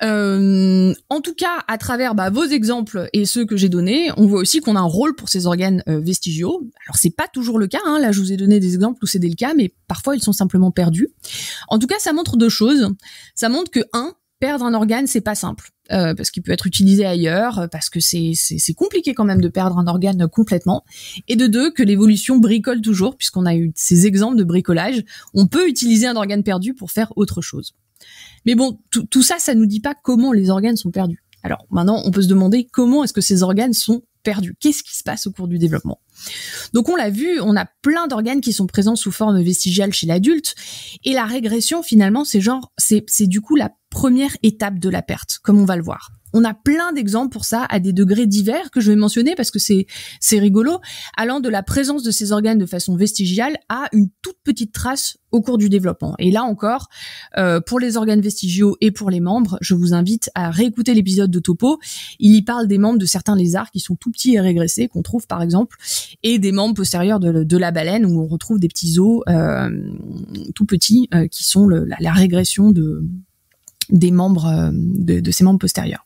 Euh, en tout cas, à travers bah, vos exemples et ceux que j'ai donnés, on voit aussi qu'on a un rôle pour ces organes euh, vestigiaux. Alors c'est pas toujours le cas. Hein. Là, je vous ai donné des exemples où c'est le cas, mais parfois ils sont simplement perdus. En tout cas, ça montre deux choses. Ça montre que un, perdre un organe, c'est pas simple. Euh, parce qu'il peut être utilisé ailleurs, parce que c'est compliqué quand même de perdre un organe complètement. Et de deux, que l'évolution bricole toujours, puisqu'on a eu ces exemples de bricolage. On peut utiliser un organe perdu pour faire autre chose. Mais bon, tout ça, ça nous dit pas comment les organes sont perdus. Alors maintenant, on peut se demander comment est-ce que ces organes sont perdus Qu'est-ce qui se passe au cours du développement? Donc on l'a vu, on a plein d'organes qui sont présents sous forme vestigiale chez l'adulte, et la régression finalement, c'est genre, c'est du coup la première étape de la perte, comme on va le voir. On a plein d'exemples pour ça à des degrés divers que je vais mentionner parce que c'est c'est rigolo, allant de la présence de ces organes de façon vestigiale à une toute petite trace au cours du développement. Et là encore, euh, pour les organes vestigiaux et pour les membres, je vous invite à réécouter l'épisode de Topo. Il y parle des membres de certains lézards qui sont tout petits et régressés, qu'on trouve par exemple, et des membres postérieurs de, la baleine où on retrouve des petits os euh, tout petits euh, qui sont la, régression de des membres euh, de, ces membres postérieurs.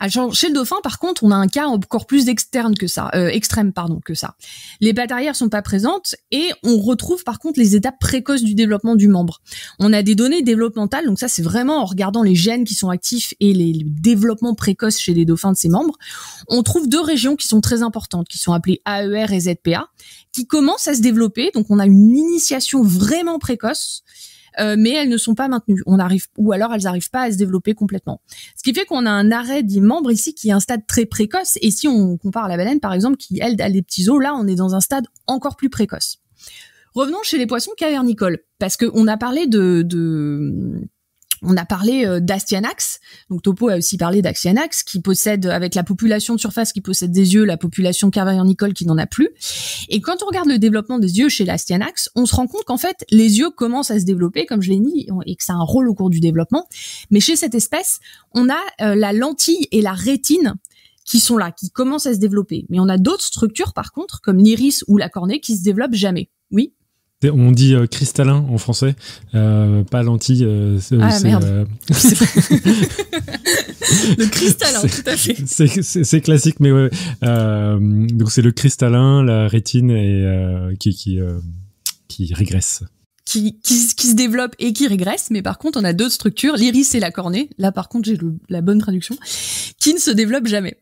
Alors, chez le dauphin, par contre, on a un cas encore plus externe que ça, euh, extrême pardon que ça. Les pattes arrière sont pas présentes et on retrouve par contre les étapes précoces du développement du membre. On a des données développementales, donc ça c'est vraiment en regardant les gènes qui sont actifs et les, les développements précoces chez les dauphins de ces membres. On trouve deux régions qui sont très importantes, qui sont appelées AER et ZPA, qui commencent à se développer. Donc on a une initiation vraiment précoce euh, mais elles ne sont pas maintenues. On arrive, ou alors elles n'arrivent pas à se développer complètement. Ce qui fait qu'on a un arrêt des membres ici qui est un stade très précoce. Et si on compare la baleine, par exemple, qui elle a des petits os, là on est dans un stade encore plus précoce. Revenons chez les poissons cavernicoles, parce qu'on a parlé de, de on a parlé euh, d'Astyanax, donc Topo a aussi parlé d'Astyanax, qui possède, avec la population de surface qui possède des yeux, la population cavernicole qui n'en a plus. Et quand on regarde le développement des yeux chez l'Astyanax, on se rend compte qu'en fait, les yeux commencent à se développer, comme je l'ai dit, et que ça a un rôle au cours du développement. Mais chez cette espèce, on a euh, la lentille et la rétine qui sont là, qui commencent à se développer. Mais on a d'autres structures, par contre, comme l'iris ou la cornée, qui se développent jamais. Oui? On dit euh, cristallin en français, euh, pas lentille. Euh, ah merde. le cristallin, tout à fait. C'est classique, mais ouais. donc c'est le cristallin, la rétine et qui qui qui régresse qui, qui, se développe et qui régresse, mais par contre on a d'autres structures, l'iris et la cornée, là par contre j'ai la bonne traduction, qui ne se développent jamais.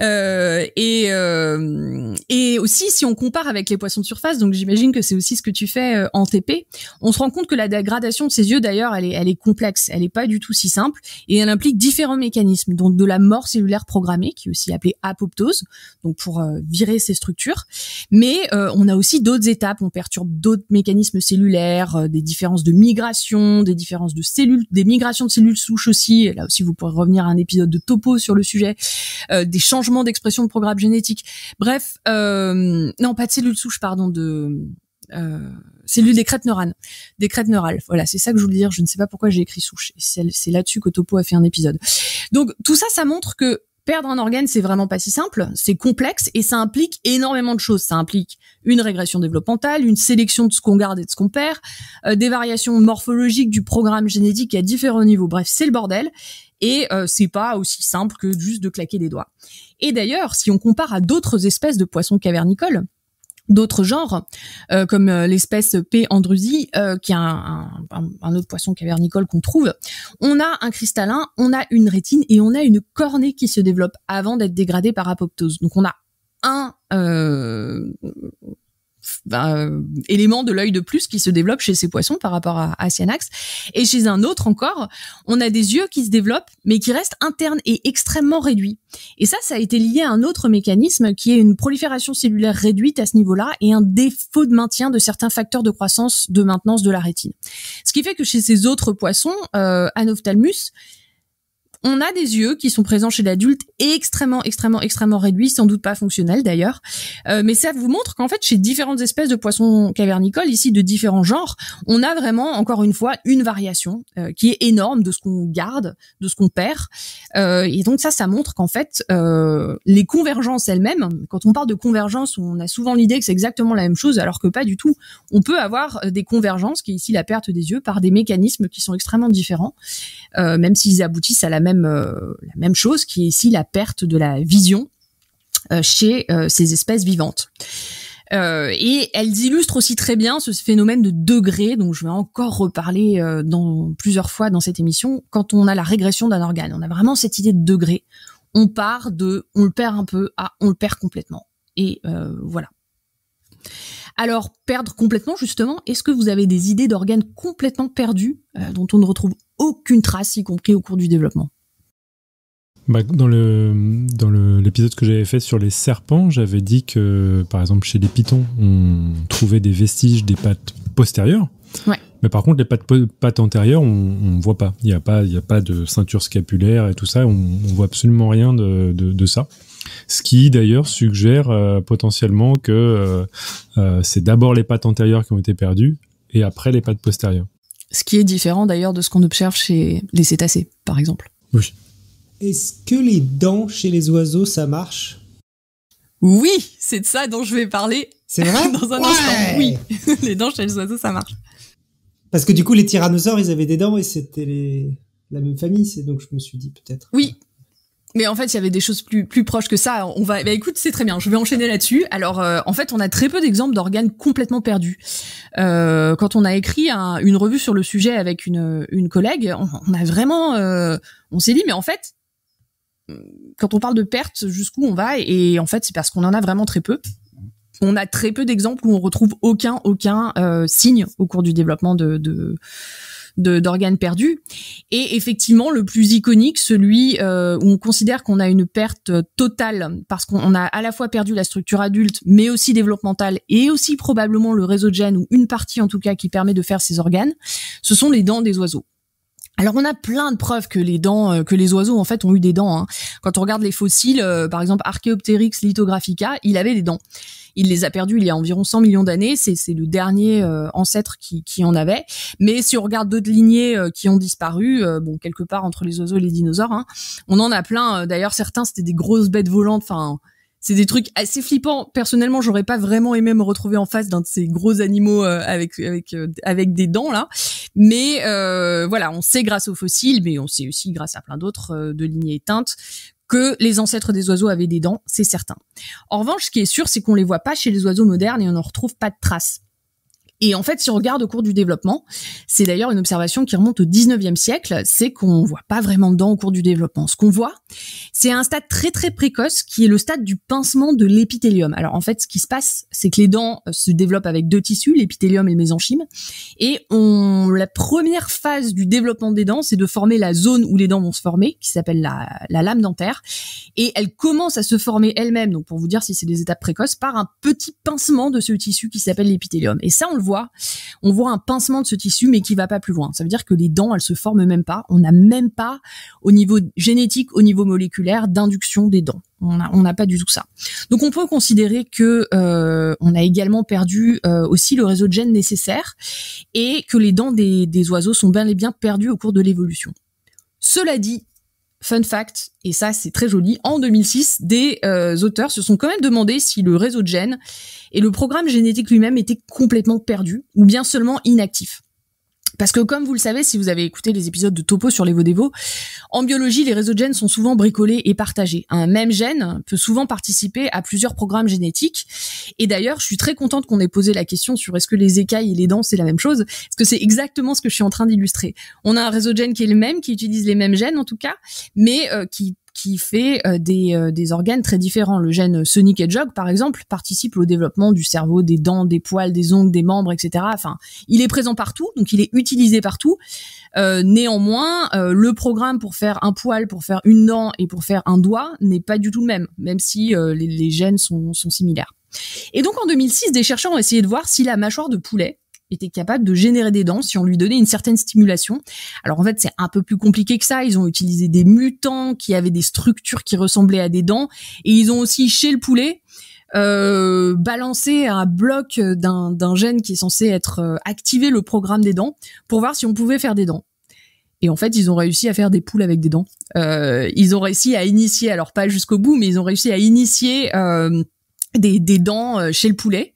Euh, et, euh, et aussi si on compare avec les poissons de surface, donc j'imagine que c'est aussi ce que tu fais euh, en TP, on se rend compte que la dégradation de ces yeux d'ailleurs elle est, elle est complexe, elle est pas du tout si simple, et elle implique différents mécanismes, donc de la mort cellulaire programmée, qui est aussi appelée apoptose, donc pour euh, virer ces structures, mais euh, on a aussi d'autres étapes, on perturbe d'autres mécanismes cellulaires, euh, des différences de migration, des différences de cellules, des migrations de cellules souches aussi. là aussi, vous pourrez revenir à un épisode de topo sur le sujet, euh, des changements d'expression de programme génétique. Bref, euh, non, pas de cellules souches, pardon, de cellules des crêtes neurales, des crêtes neurales. Voilà, c'est ça que je voulais dire. Je ne sais pas pourquoi j'ai écrit souche. C'est là-dessus que Topo a fait un épisode. Donc tout ça, ça montre que Perdre un organe, c'est vraiment pas si simple, c'est complexe et ça implique énormément de choses. Ça implique une régression développementale, une sélection de ce qu'on garde et de ce qu'on perd, euh, des variations morphologiques du programme génétique à différents niveaux. Bref, c'est le bordel. et euh, c'est pas aussi simple que juste de claquer des doigts. Et d'ailleurs, si on compare à d'autres espèces de poissons cavernicoles, d'autres genres, euh, comme euh, l'espèce P. andrusi, euh, qui est un, autre poisson cavernicole qu'on trouve, on a un cristallin, on a une rétine et on a une cornée qui se développe avant d'être dégradée par apoptose. Donc on a un élément de l'œil de plus qui se développe chez ces poissons par rapport à, à Cyanax. Et chez un autre encore, on a des yeux qui se développent, mais qui restent internes et extrêmement réduits. Et ça, ça a été lié à un autre mécanisme qui est une prolifération cellulaire réduite à ce niveau-là et un défaut de maintien de certains facteurs de croissance de maintenance de la rétine. Ce qui fait que chez ces autres poissons, euh, Anophthalmus, on a des yeux qui sont présents chez l'adulte extrêmement, extrêmement, extrêmement réduits, sans doute pas fonctionnels d'ailleurs. Euh, mais ça vous montre qu'en fait, chez différentes espèces de poissons cavernicoles, ici de différents genres, on a vraiment, encore une fois, une variation euh, qui est énorme de ce qu'on garde, de ce qu'on perd. Euh, et donc ça, ça montre qu'en fait, les convergences elles-mêmes, quand on parle de convergence, on a souvent l'idée que c'est exactement la même chose, alors que pas du tout. On peut avoir des convergences, qui est ici la perte des yeux, par des mécanismes qui sont extrêmement différents, même s'ils aboutissent à la même la même chose, qui est ici la perte de la vision euh, chez euh, ces espèces vivantes. et elles illustrent aussi très bien ce phénomène de degré, dont je vais encore reparler plusieurs fois dans cette émission, quand on a la régression d'un organe. On a vraiment cette idée de degré. On part de on le perd un peu à on le perd complètement. Et voilà. Alors, perdre complètement, justement, est-ce que vous avez des idées d'organes complètement perdus, dont on ne retrouve aucune trace, y compris au cours du développement? Bah, dans le dans l'épisode que j'avais fait sur les serpents, j'avais dit que par exemple chez les pitons, on trouvait des vestiges des pattes postérieures. Ouais. Mais par contre, les pattes, pattes antérieures, on, on voit pas. Il n'y a pas, il y a pas de ceinture scapulaire et tout ça. On, on voit absolument rien de, de, de ça. Ce qui d'ailleurs suggère euh, potentiellement que euh, euh, c'est d'abord les pattes antérieures qui ont été perdues et après les pattes postérieures. Ce qui est différent d'ailleurs de ce qu'on observe chez les cétacés, par exemple. Oui. Est-ce que les dents chez les oiseaux, ça marche? Oui, c'est de ça dont je vais parler. C'est vrai? Dans un ouais instant, oui. les dents chez les oiseaux, ça marche. Parce que du coup, les tyrannosaures, ils avaient des dents et c'était les... la même famille, c'est donc je me suis dit peut-être. Oui. Mais en fait, il y avait des choses plus plus proches que ça. On va, bah écoute, c'est très bien. Je vais enchaîner là-dessus. Alors, euh, en fait, on a très peu d'exemples d'organes complètement perdus. Euh, quand on a écrit un, une revue sur le sujet avec une une collègue, on, on a vraiment, euh, on s'est dit, mais en fait, quand on parle de perte, jusqu'où on va Et en fait, c'est parce qu'on en a vraiment très peu. On a très peu d'exemples où on retrouve aucun aucun euh, signe au cours du développement de d'organes perdus. Et effectivement, le plus iconique, celui euh, où on considère qu'on a une perte totale parce qu'on a à la fois perdu la structure adulte, mais aussi développementale, et aussi probablement le réseau de gènes, ou une partie en tout cas qui permet de faire ces organes, ce sont les dents des oiseaux. Alors on a plein de preuves que les dents, euh, que les oiseaux en fait ont eu des dents. Hein. Quand on regarde les fossiles, euh, par exemple Archaeopteryx lithographica, il avait des dents. Il les a perdus il y a environ 100 millions d'années. C'est, le dernier euh, ancêtre qui, qui en avait. Mais si on regarde d'autres lignées euh, qui ont disparu, bon quelque part entre les oiseaux et les dinosaures, hein, on en a plein. D'ailleurs certains c'était des grosses bêtes volantes. Enfin c'est des trucs assez flippants. Personnellement, j'aurais pas vraiment aimé me retrouver en face d'un de ces gros animaux euh, avec avec euh, avec des dents là. Mais euh, voilà, on sait grâce aux fossiles, mais on sait aussi grâce à plein d'autres de lignées éteintes que les ancêtres des oiseaux avaient des dents, c'est certain. En revanche, ce qui est sûr, c'est qu'on les voit pas chez les oiseaux modernes et on n'en retrouve pas de traces. Et en fait, si on regarde au cours du développement, c'est d'ailleurs une observation qui remonte au 19e siècle, c'est qu'on voit pas vraiment de dents au cours du développement. Ce qu'on voit, c'est un stade très très précoce qui est le stade du pincement de l'épithélium. Alors en fait, ce qui se passe, c'est que les dents se développent avec deux tissus, l'épithélium et le mésenchyme, et la première phase du développement des dents, c'est de former la zone où les dents vont se former, qui s'appelle la, la lame dentaire, et elle commence à se former elle-même, donc pour vous dire si c'est des étapes précoces, par un petit pincement de ce tissu qui s'appelle l'épithélium. Et ça, on le voit on voit un pincement de ce tissu, mais qui va pas plus loin. Ça veut dire que les dents, elles se forment même pas. On n'a même pas, au niveau génétique, au niveau moléculaire, d'induction des dents. On n'a pas du tout ça. Donc on peut considérer que euh, on a également perdu euh, aussi le réseau de gènes nécessaire et que les dents des, des oiseaux sont bien et bien perdues au cours de l'évolution. Cela dit, Fun fact, et ça c'est très joli, en 2006, des euh, auteurs se sont quand même demandé si le réseau de gènes et le programme génétique lui-même étaient complètement perdus ou bien seulement inactifs. Parce que comme vous le savez, si vous avez écouté les épisodes de Topo sur les Vodévo, en biologie, les réseaux de gènes sont souvent bricolés et partagés. Un même gène peut souvent participer à plusieurs programmes génétiques. Et d'ailleurs, je suis très contente qu'on ait posé la question sur est-ce que les écailles et les dents, c'est la même chose Parce que c'est exactement ce que je suis en train d'illustrer. On a un réseau de gènes qui est le même, qui utilise les mêmes gènes en tout cas, mais euh, qui qui fait euh, des, euh, des organes très différents. Le gène Sonic Hedgehog, par exemple, participe au développement du cerveau, des dents, des poils, des ongles, des membres, etc. Enfin, il est présent partout, donc il est utilisé partout. Euh, néanmoins, le programme pour faire un poil, pour faire une dent et pour faire un doigt n'est pas du tout le même, même si les, les, gènes sont, sont similaires. Et donc en 2006, des chercheurs ont essayé de voir si la mâchoire de poulet était capable de générer des dents si on lui donnait une certaine stimulation. Alors en fait, c'est un peu plus compliqué que ça. Ils ont utilisé des mutants qui avaient des structures qui ressemblaient à des dents, et ils ont aussi chez le poulet euh, balancé un bloc d'un gène qui est censé être euh, activer le programme des dents pour voir si on pouvait faire des dents. Et en fait, ils ont réussi à faire des poules avec des dents. Euh, ils ont réussi à initier, alors pas jusqu'au bout, mais ils ont réussi à initier euh, des, des, dents euh, chez le poulet.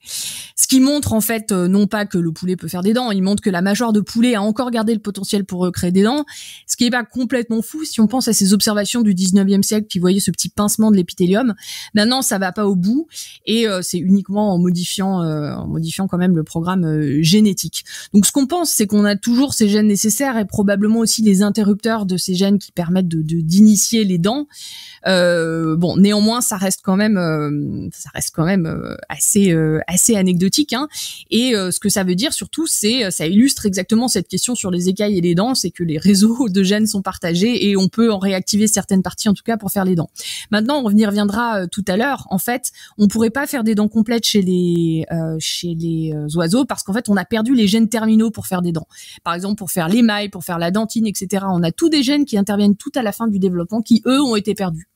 Ce qui montre en fait euh, non pas que le poulet peut faire des dents, il montre que la mâchoire de poulet a encore gardé le potentiel pour créer des dents, ce qui est pas complètement fou si on pense à ces observations du 19e siècle qui voyaient ce petit pincement de l'épithélium. Maintenant, ça va pas au bout et euh, c'est uniquement en modifiant en modifiant quand même le programme génétique. Donc ce qu'on pense, c'est qu'on a toujours ces gènes nécessaires et probablement aussi les interrupteurs de ces gènes qui permettent de d'initier les dents. bon, néanmoins, ça reste quand même ça reste quand même euh, assez euh, assez anecdotique. Hein. Et euh, ce que ça veut dire surtout, c'est ça illustre exactement cette question sur les écailles et les dents, c'est que les réseaux de gènes sont partagés et on peut en réactiver certaines parties en tout cas pour faire les dents. Maintenant, on y reviendra tout à l'heure. En fait, on pourrait pas faire des dents complètes chez les chez les oiseaux parce qu'en fait, on a perdu les gènes terminaux pour faire des dents. Par exemple, pour faire l'émail, pour faire la dentine, etc. On a tous des gènes qui interviennent tout à la fin du développement qui eux ont été perdus.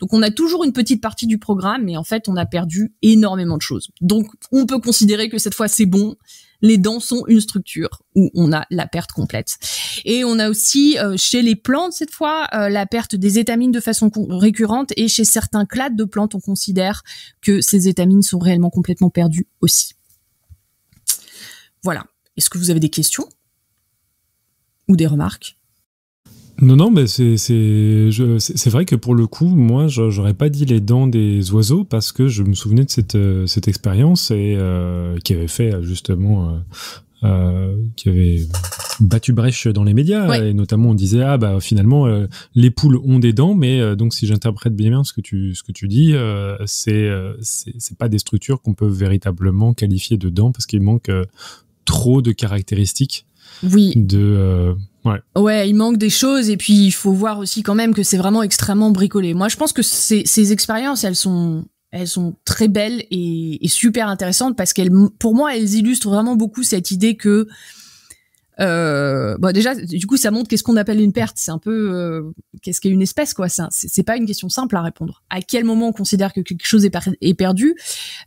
Donc on a toujours une petite partie du programme, mais en fait on a perdu énormément de choses. Donc on peut considérer que cette fois c'est bon. Les dents sont une structure où on a la perte complète. Et on a aussi euh, chez les plantes cette fois euh, la perte des étamines de façon récurrente et chez certains clades de plantes on considère que ces étamines sont réellement complètement perdues aussi. Voilà. Est-ce que vous avez des questions? Ou des remarques? Non, non, mais c'est vrai que pour le coup, moi, j'aurais pas dit les dents des oiseaux parce que je me souvenais de cette euh, cette expérience et euh, qui avait fait justement euh, euh, qui avait battu brèche dans les médias et notamment on disait ah bah finalement les poules ont des dents mais donc si j'interprète bien bien ce que tu ce que tu dis c'est c'est pas des structures qu'on peut véritablement qualifier de dents parce qu'il manque trop de caractéristiques oui. de Ouais. ouais, il manque des choses et puis il faut voir aussi quand même que c'est vraiment extrêmement bricolé. Moi, je pense que ces, ces expériences, elles sont, elles sont très belles et, et super intéressantes parce qu'elles, pour moi, elles illustrent vraiment beaucoup cette idée que euh, bon déjà du coup ça montre qu'est-ce qu'on appelle une perte. C'est un peu euh, qu'est-ce qu'est une espèce quoi. C'est pas une question simple à répondre. À quel moment on considère que quelque chose est, perdu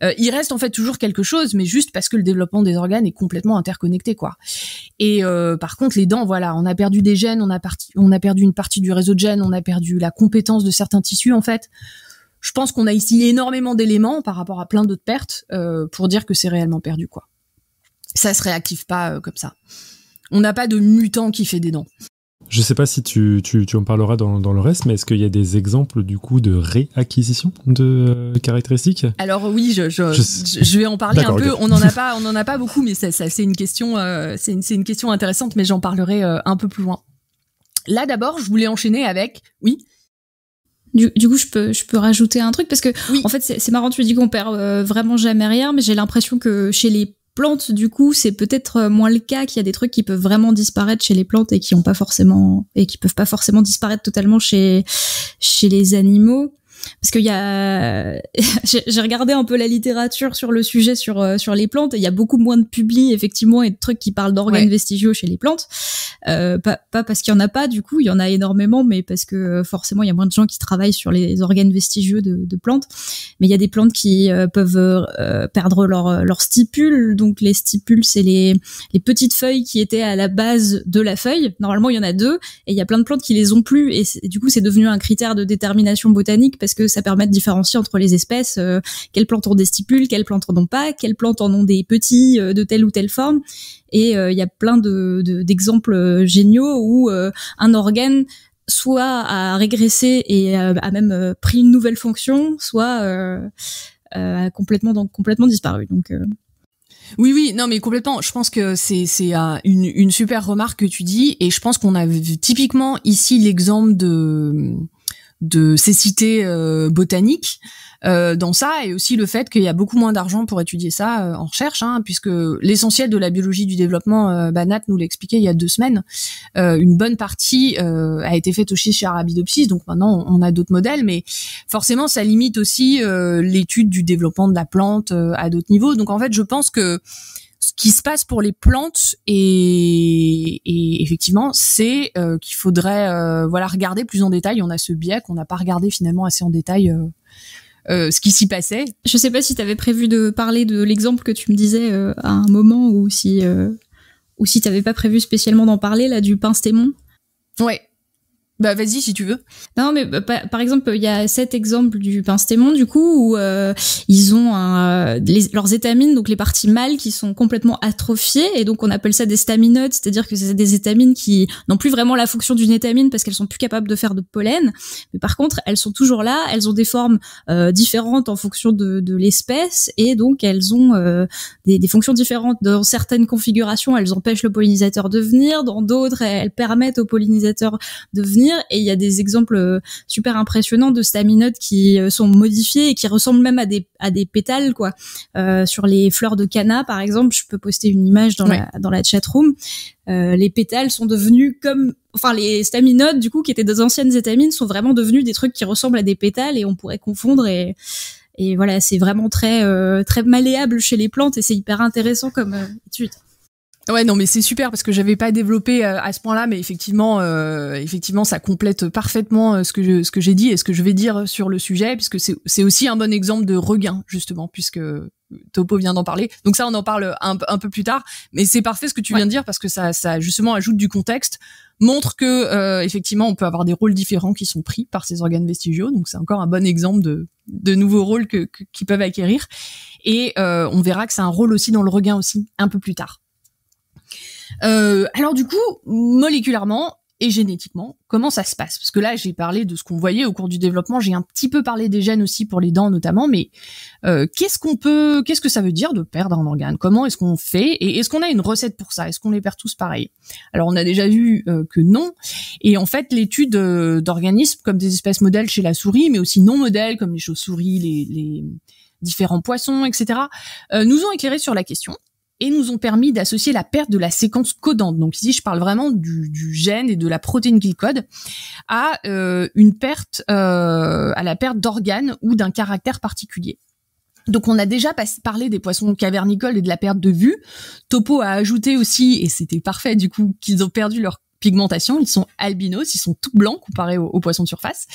euh, il reste en fait toujours quelque chose mais juste parce que le développement des organes est complètement interconnecté quoi. Et euh, par contre les dents voilà on a perdu des gènes on a on a perdu une partie du réseau de gènes on a perdu la compétence de certains tissus en fait. Je pense qu'on a ici énormément d'éléments par rapport à plein d'autres pertes euh, pour dire que c'est réellement perdu quoi. Ça se réactive pas comme ça on n'a pas de mutant qui fait des dents. Je sais pas si tu, tu, tu en parleras dans, dans, le reste, mais est-ce qu'il y a des exemples du coup de réacquisition de euh, caractéristiques? Alors oui, je, je, je, vais en parler un peu. On n'en a pas, on en a pas beaucoup, mais ça, ça c'est une question, euh, c'est une, une, question intéressante, mais j'en parlerai euh, un peu plus loin. Là d'abord, je voulais enchaîner avec, oui? Du, du, coup, je peux, je peux rajouter un truc parce que, oui. en fait, c'est marrant. Tu dis qu'on perd vraiment jamais rien, mais j'ai l'impression que chez les plantes, du coup, c'est peut-être euh, moins le cas qu'il y a des trucs qui peuvent vraiment disparaître chez les plantes et qui ont pas forcément et qui peuvent pas forcément disparaître totalement chez chez les animaux parce qu'il y a j'ai regardé un peu la littérature sur le sujet sur euh, sur les plantes et il y a beaucoup moins de publis effectivement et de trucs qui parlent d'organes vestigiaux chez les plantes. Euh, pas, pas parce qu'il y en a pas du coup il y en a énormément mais parce que euh, forcément il y a moins de gens qui travaillent sur les organes vestigieux de, de plantes. Mais il y a des plantes qui euh, peuvent euh, perdre leur leur stipule. Donc les stipules c'est les les petites feuilles qui étaient à la base de la feuille. Normalement il y en a deux et il y a plein de plantes qui les ont plus. Et, du coup c'est devenu un critère de détermination botanique parce parce que ça permet de différencier entre les espèces, euh, quelles plantes ont des stipules, quelles plantes en ont pas, quelles plantes en ont des petits de telle ou telle forme. Et il y a plein de d'exemples géniaux où un organe soit a régressé et a même pris une nouvelle fonction, soit a complètement donc complètement disparu. Donc oui, oui, non, mais complètement. Je pense que c'est c'est une, une super remarque que tu dis, et je pense qu'on a typiquement ici l'exemple de de ces cités euh, botaniques euh, dans ça et aussi le fait qu'il y a beaucoup moins d'argent pour étudier ça euh, en recherche hein, puisque l'essentiel de la biologie du développement euh, Banat nous l'expliquait il y a deux semaines une bonne partie a été faite aussi chez Arabidopsis donc maintenant on a d'autres modèles mais forcément ça limite aussi l'étude du développement de la plante à d'autres niveaux. Donc en fait je pense que ce qui se passe pour les plantes et, et effectivement c'est qu'il faudrait voilà regarder plus en détail on a ce biais qu'on n'a pas regardé finalement assez en détail euh, ce qui s'y passait. Je sais pas si tu avais prévu de parler de l'exemple que tu me disais euh, à un moment ou si euh, ou si t'avais pas prévu spécialement d'en parler là du pinstémon. Ouais. Bah vas-y si tu veux. Non mais bah, par exemple il y a cet exemple du pinstémon du coup où euh, ils ont un, leurs étamines donc les parties mâles qui sont complètement atrophiées et donc on appelle ça des staminodes c'est-à-dire que c'est des étamines qui n'ont plus vraiment la fonction d'une étamine parce qu'elles sont plus capables de faire de pollen. Mais par contre elles sont toujours là elles ont des formes euh, différentes en fonction de, de l'espèce et donc elles ont euh, des, des, fonctions différentes. Dans certaines configurations elles empêchent le pollinisateur de venir dans d'autres elles permettent au pollinisateur de venir et il y a des exemples euh, super impressionnants de staminodes qui euh, sont modifiés et qui ressemblent même à des à des pétales quoi. Euh, sur les fleurs de canna par exemple, je peux poster une image dans la dans la chat room. Euh, les pétales sont devenus comme enfin les staminodes du coup qui étaient des anciennes étamines sont vraiment devenus des trucs qui ressemblent à des pétales et on pourrait confondre et et voilà, c'est vraiment très très malléable chez les plantes et c'est hyper intéressant comme étude. Ouais, non, mais c'est super parce que j'avais pas développé euh, à ce point-là, mais effectivement, euh, effectivement, ça complète parfaitement euh, ce que je, ce que j'ai dit et ce que je vais dire sur le sujet, puisque c'est, c'est aussi un bon exemple de regain justement, puisque Topo vient d'en parler. Donc ça, on en parle un, un peu plus tard, mais c'est parfait ce que tu viens de dire parce que ça, ça justement ajoute du contexte, montre que effectivement, on peut avoir des rôles différents qui sont pris par ces organes vestigiaux. Donc c'est encore un bon exemple de, de nouveaux rôles que, qui peuvent acquérir. Et on verra que c'est un rôle aussi dans le regain aussi un peu plus tard. Euh, alors du coup, moléculairement et génétiquement, comment ça se passe? Parce que là, j'ai parlé de ce qu'on voyait au cours du développement, j'ai un petit peu parlé des gènes aussi pour les dents notamment, mais euh, qu'est-ce qu'on peut, qu'est-ce que ça veut dire de perdre un organe? Comment est-ce qu'on fait? Et est-ce qu'on a une recette pour ça? Est-ce qu'on les perd tous pareil? Alors on a déjà vu euh, que non. Et en fait, l'étude d'organismes comme des espèces modèles chez la souris, mais aussi non modèles comme les chauves-souris, les, les différents poissons, etc., nous ont éclairé sur la question et nous ont permis d'associer la perte de la séquence codante. Donc ici, je parle vraiment du, gène et de la protéine qu'il code à euh, une perte, euh, à la perte d'organes ou d'un caractère particulier. Donc on a déjà parlé des poissons cavernicoles et de la perte de vue. Topo a ajouté aussi, et c'était parfait du coup, qu'ils ont perdu leur pigmentation, ils sont albinos, ils sont tout blancs comparés aux, poissons de surface.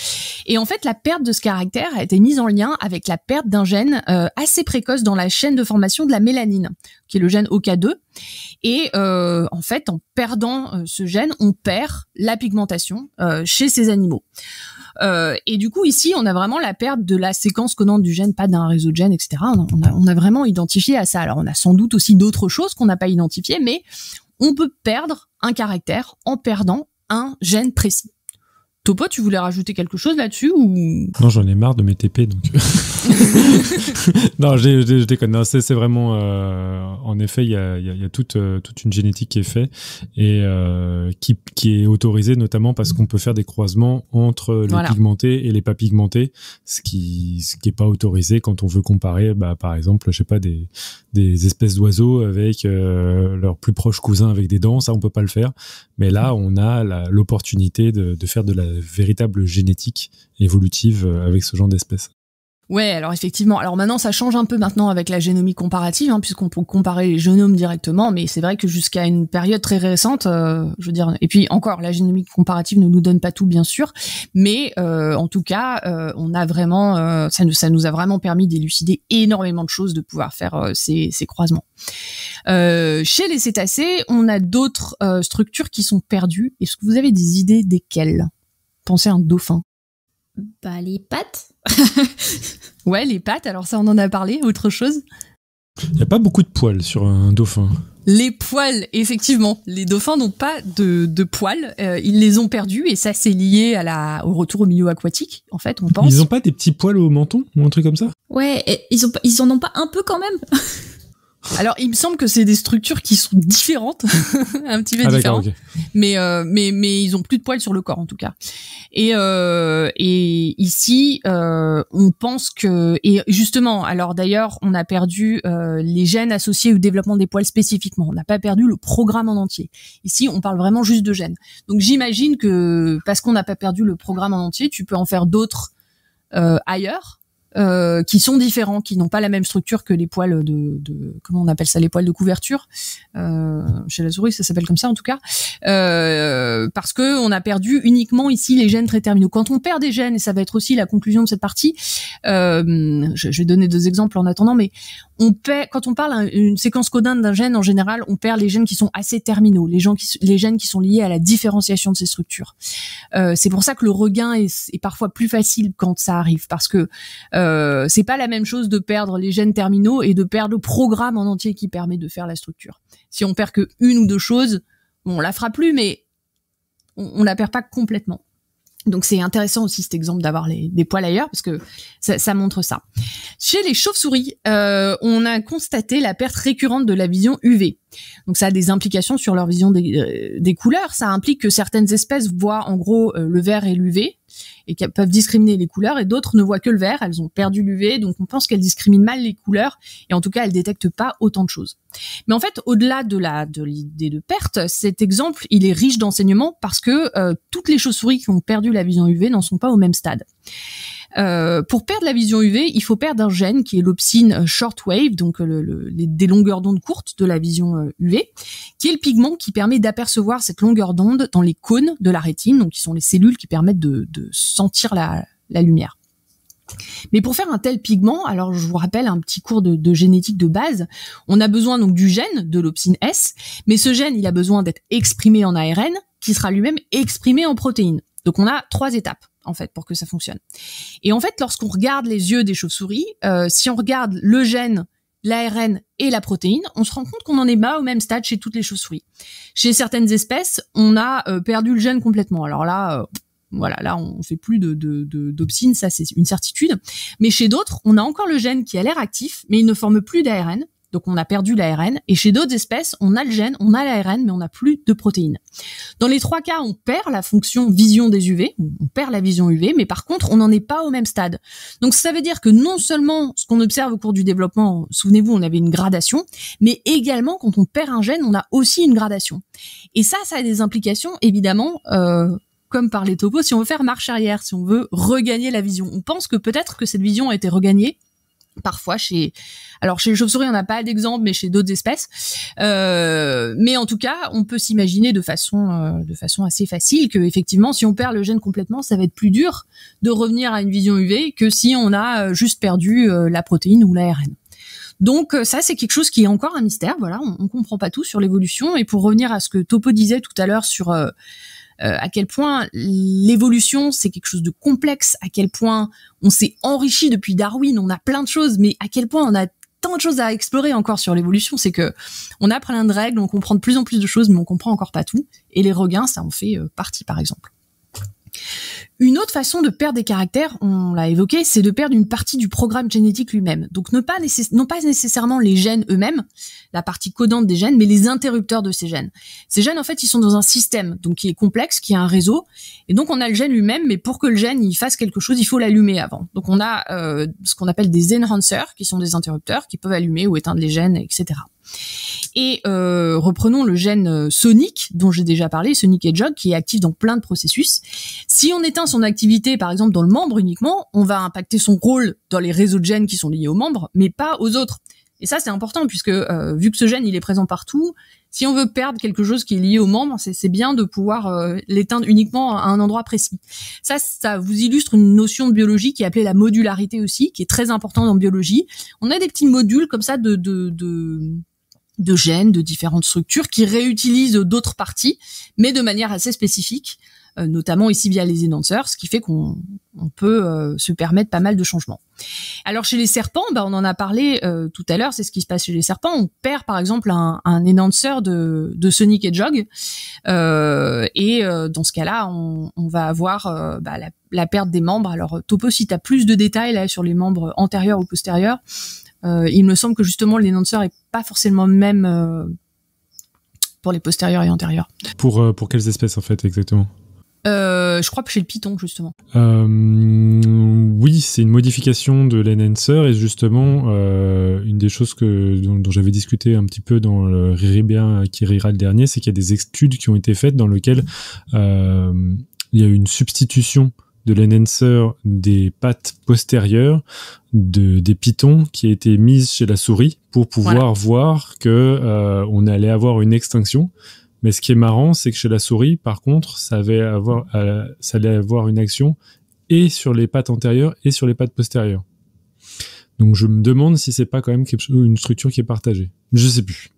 Et en fait, la perte de ce caractère a été mise en lien avec la perte d'un gène euh, assez précoce dans la chaîne de formation de la mélanine, qui est le gène OK2. Et euh, en fait, en perdant euh, ce gène, on perd la pigmentation chez ces animaux. et du coup, ici, on a vraiment la perte de la séquence codante du gène, pas d'un réseau de gènes, etc. On a vraiment identifié à ça. Alors, on a sans doute aussi d'autres choses qu'on n'a pas identifiées, mais on peut perdre un caractère en perdant un gène précis. Topo, tu voulais rajouter quelque chose là-dessus ou? Non, j'en ai marre de mes TP donc. non, je, je, je déconne. c'est vraiment. Euh, en effet, il y a, y a, toute, euh, toute une génétique qui est faite et euh, qui, qui est autorisée notamment parce qu'on peut faire des croisements entre les pigmentés et les pas pigmentés, ce qui ce qui est pas autorisé quand on veut comparer, bah, par exemple, je sais pas des des espèces d'oiseaux avec euh, leurs plus proches cousins avec des dents, ça on peut pas le faire. Mais là, on a l'opportunité de, de faire de la véritable génétique évolutive euh, avec ce genre d'espèces. Ouais, alors effectivement. Alors maintenant, ça change un peu maintenant avec la génomie comparative, hein, puisqu'on peut comparer les génomes directement. Mais c'est vrai que jusqu'à une période très récente, euh, je veux dire, et puis encore, la génomie comparative ne nous donne pas tout, bien sûr, mais euh, en tout cas, on a vraiment, ça nous, a vraiment permis d'élucider énormément de choses, de pouvoir faire ces, ces croisements. chez les cétacés, on a d'autres structures qui sont perdues. Est-ce que vous avez des idées desquelles? Pensez à un dauphin. Bah, les pattes. ouais, les pattes, alors ça, on en a parlé. Autre chose Il n'y a pas beaucoup de poils sur un dauphin. Les poils, effectivement, les dauphins n'ont pas de, de poils, euh, ils les ont perdus et ça c'est lié à la, au retour au milieu aquatique, en fait, on pense. Ils n'ont pas des petits poils au menton ou un truc comme ça? Ouais, ils, ont, ils en ont pas un peu quand même? Alors, il me semble que c'est des structures qui sont différentes, un petit peu Ah, différentes, mais euh, mais mais ils ont plus de poils sur le corps en tout cas. Et euh, et ici, euh, on pense que et justement, alors d'ailleurs, on a perdu euh, les gènes associés au développement des poils spécifiquement. On n'a pas perdu le programme en entier. Ici, on parle vraiment juste de gènes. Donc, j'imagine que parce qu'on n'a pas perdu le programme en entier, tu peux en faire d'autres euh, ailleurs euh, qui sont différents, qui n'ont pas la même structure que les poils de, de comment on appelle ça, les poils de couverture. Euh, chez la souris, ça s'appelle comme ça en tout cas, euh, parce que on a perdu uniquement ici les gènes très terminaux. Quand on perd des gènes, et ça va être aussi la conclusion de cette partie, euh, je, je vais donner deux exemples en attendant, mais on perd, quand on parle un- une séquence codante d'un gène, en général, on perd les gènes qui sont assez terminaux, les, gens qui, les gènes qui sont liés à la différenciation de ces structures. Euh, c'est pour ça que le regain est, est parfois plus facile quand ça arrive, parce que euh, c'est pas la même chose de perdre les gènes terminaux et de perdre le programme en entier qui permet de faire la structure. Si on perd que une ou deux choses, bon, on la fera plus, mais on, on la perd pas complètement. Donc c'est intéressant aussi cet exemple d'avoir des poils ailleurs parce que ça, montre ça. Chez les chauves-souris, euh, on a constaté la perte récurrente de la vision UV. Donc ça a des implications sur leur vision des, euh, des couleurs. Ça implique que certaines espèces voient en gros euh, le vert et l'UV et qu'elles peuvent discriminer les couleurs et d'autres ne voient que le vert. Elles ont perdu l'UV, donc on pense qu'elles discriminent mal les couleurs et en tout cas elles détectent pas autant de choses. Mais en fait, au-delà de la de l'idée de perte, cet exemple il est riche d'enseignements parce que euh, toutes les chauves-souris qui ont perdu la vision UV n'en sont pas au même stade. Euh, pour perdre la vision UV, il faut perdre un gène qui est l'opsine shortwave, donc les- des longueurs d'onde courtes de la vision euh, UV, qui est le pigment qui permet d'apercevoir cette longueur d'onde dans les cônes de la rétine, donc qui sont les cellules qui permettent de, sentir la, lumière. Mais pour faire un tel pigment, alors je vous rappelle un petit cours de, de génétique de base, on a besoin donc du gène de l'opsine S, mais ce gène il a besoin d'être exprimé en ARN, qui sera lui-même exprimé en protéines. Donc on a trois étapes en fait pour que ça fonctionne. Et en fait, lorsqu'on regarde les yeux des chauves-souris, euh, si on regarde le gène, l'ARN et la protéine, on se rend compte qu'on n'en est pas au même stade chez toutes les chauves-souris. Chez certaines espèces, on a euh, perdu le gène complètement. Alors là, euh, voilà, là on fait plus de de- de- d'opsine, ça c'est une certitude. Mais chez d'autres, on a encore le gène qui a l'air actif, mais il ne forme plus d'ARN. Donc on a perdu l'ARN. Et chez d'autres espèces, on a le gène, on a l'ARN, mais on n'a plus de protéines. Dans les trois cas, on perd la fonction vision des UV, on perd la vision UV, mais par contre, on n'en est pas au même stade. Donc ça veut dire que non seulement ce qu'on observe au cours du développement, souvenez-vous, on avait une gradation, mais également quand on perd un gène, on a aussi une gradation. Et ça, ça a des implications évidemment. Euh, comme par les topos, si on veut faire marche arrière, si on veut regagner la vision. On pense que peut-être que cette vision a été regagnée parfois chez alors chez les chauves-souris on n'a pas d'exemple mais chez d'autres espèces. Euh, mais en tout cas on peut s'imaginer de façon euh, de façon assez facile que effectivement si on perd le gène complètement ça va être plus dur de revenir à une vision UV que si on a euh, juste perdu euh, la protéine ou l'ARN donc euh, ça c'est quelque chose qui est encore un mystère. Voilà on, on comprend pas tout sur l'évolution. Et pour revenir à ce que Topo disait tout à l'heure sur euh, à quel point l'évolution c'est quelque chose de complexe, à quel point on s'est enrichi depuis Darwin, on a plein de choses, mais à quel point on a tant de choses à explorer encore sur l'évolution, c'est que on a plein de règles, on comprend de plus en plus de choses, mais on comprend encore pas tout. Et les regains, ça en fait euh, partie, par exemple. Une autre façon de perdre des caractères, on l'a évoqué, c'est de perdre une partie du programme génétique lui-même. Donc ne pas non pas nécessairement les gènes eux-mêmes, la partie codante des gènes, mais les interrupteurs de ces gènes. Ces gènes, en fait, ils sont dans un système, donc qui est complexe, qui a un réseau, et donc on a le gène lui-même, mais pour que le gène il fasse quelque chose, il faut l'allumer avant. Donc on a euh, ce qu'on appelle des enhancers, qui sont des interrupteurs, qui peuvent allumer ou éteindre les gènes, etc. Et euh, reprenons le gène euh, Sonic, dont j'ai déjà parlé, Sonic Hedgehog, qui est actif dans plein de processus. Si on éteint son activité, par exemple, dans le membre uniquement, on va impacter son rôle dans les réseaux de gènes qui sont liés au membre, mais pas aux autres. Et ça, c'est important, puisque euh, vu que ce gène, il est présent partout, si on veut perdre quelque chose qui est lié au membre, c'est c'est bien de pouvoir euh, l'éteindre uniquement à un endroit précis. Ça, ça vous illustre une notion de biologie qui est appelée la modularité aussi, qui est très importante en biologie. On a des petits modules comme ça de, de, de de gènes de différentes structures qui réutilisent d'autres parties, mais de manière assez spécifique. notamment ici via les énonceurs, ce qui fait qu'on on peut euh, se permettre pas mal de changements. Alors chez les serpents, bah, on en a parlé euh, tout à l'heure, c'est ce qui se passe chez les serpents. On perd par exemple un, un énonceur de, de Sonic et Jog, euh, et dans ce cas-là, on, on, va avoir bah, la, la, perte des membres. Alors Topo, si tu as plus de détails là sur les membres antérieurs ou postérieurs, il me semble que justement l'énonceur est pas forcément le même pour les postérieurs et antérieurs. Pour, pour quelles espèces en fait exactement? Euh, je crois que chez le Python justement. Euh, oui, c'est une modification de l'enhancer et justement euh, une des choses que dont, j'avais discuté un petit peu dans le Riribia qui rira le dernier, c'est qu'il y a des études qui ont été faites dans lesquelles euh, il y a une substitution de l'enhancer des pattes postérieures de des pitons qui a été mise chez la souris pour pouvoir voir que euh, on allait avoir une extinction mais ce qui est marrant, c'est que chez la souris, par contre, ça, avait avoir, euh, ça allait avoir une action et sur les pattes antérieures et sur les pattes postérieures. Donc je me demande si c'est pas quand même quelque chose, une structure qui est partagée. Je sais plus.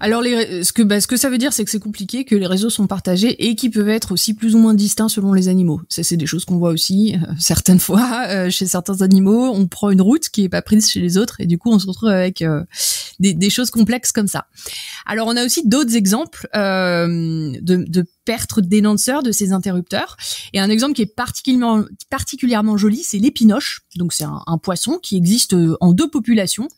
Alors les, ce que bah, ce que ça veut dire, c'est que c'est compliqué, que les réseaux sont partagés et qui peuvent être aussi plus ou moins distincts selon les animaux. Ça, c'est des choses qu'on voit aussi euh, certaines fois euh, chez certains animaux. On prend une route qui est pas prise chez les autres et du coup, on se retrouve avec des, choses complexes comme ça. Alors on a aussi d'autres exemples euh, de, de perte d'énonceurs de ces interrupteurs. Et un exemple qui est particulièrement, particulièrement joli, c'est l'épinoche. Donc c'est un, poisson qui existe euh, en deux populations,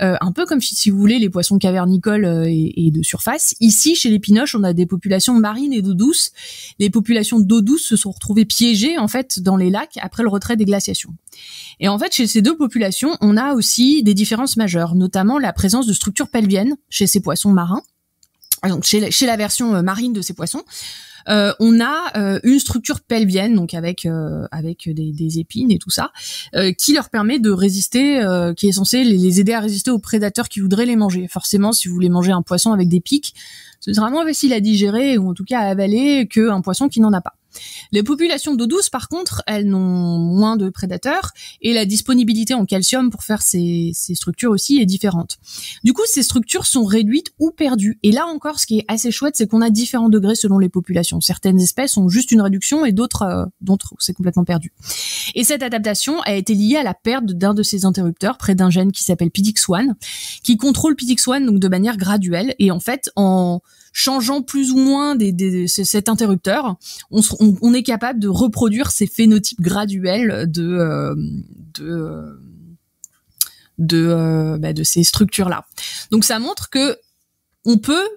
euh, un peu comme si vous voulez les poissons cavernicoles et, et, de surface. Ici, chez l'épinoche, on a des populations marines et d'eau douce. Les populations d'eau douce se sont retrouvées piégées en fait dans les lacs après le retrait des glaciations. Et en fait, chez ces deux populations, on a aussi des différences majeures, notamment la présence de structures pelviennes chez ces poissons marins. Donc chez la, chez la version euh, marine de ces poissons, euh, on a euh, une structure pelvienne, donc avec avec des, épines et tout ça, qui leur permet de résister, qui est censé les, les, aider à résister aux prédateurs qui voudraient les manger. Forcément, si vous voulez manger un poisson avec des pics, ce sera moins facile à digérer ou en tout cas à avaler qu'un poisson qui n'en a pas. Les populations d'eau douce, par contre, elles n'ont moins de prédateurs et la disponibilité en calcium pour faire ces, structures aussi est différente. Du coup, ces structures sont réduites ou perdues. Et là encore, ce qui est assez chouette, c'est qu'on a différents degrés selon les populations. Certaines espèces ont juste une réduction et d'autres, euh, d'autres, c'est complètement perdu. Et cette adaptation a été liée à la perte d'un de ces interrupteurs près d'un gène qui s'appelle PDX1, qui contrôle PDX1 donc de manière graduelle. Et en fait, en changeant plus ou moins cet interrupteur, on, est capable de reproduire ces phénotypes graduels de euh, euh, bah, de ces structures là. Donc ça montre que on peut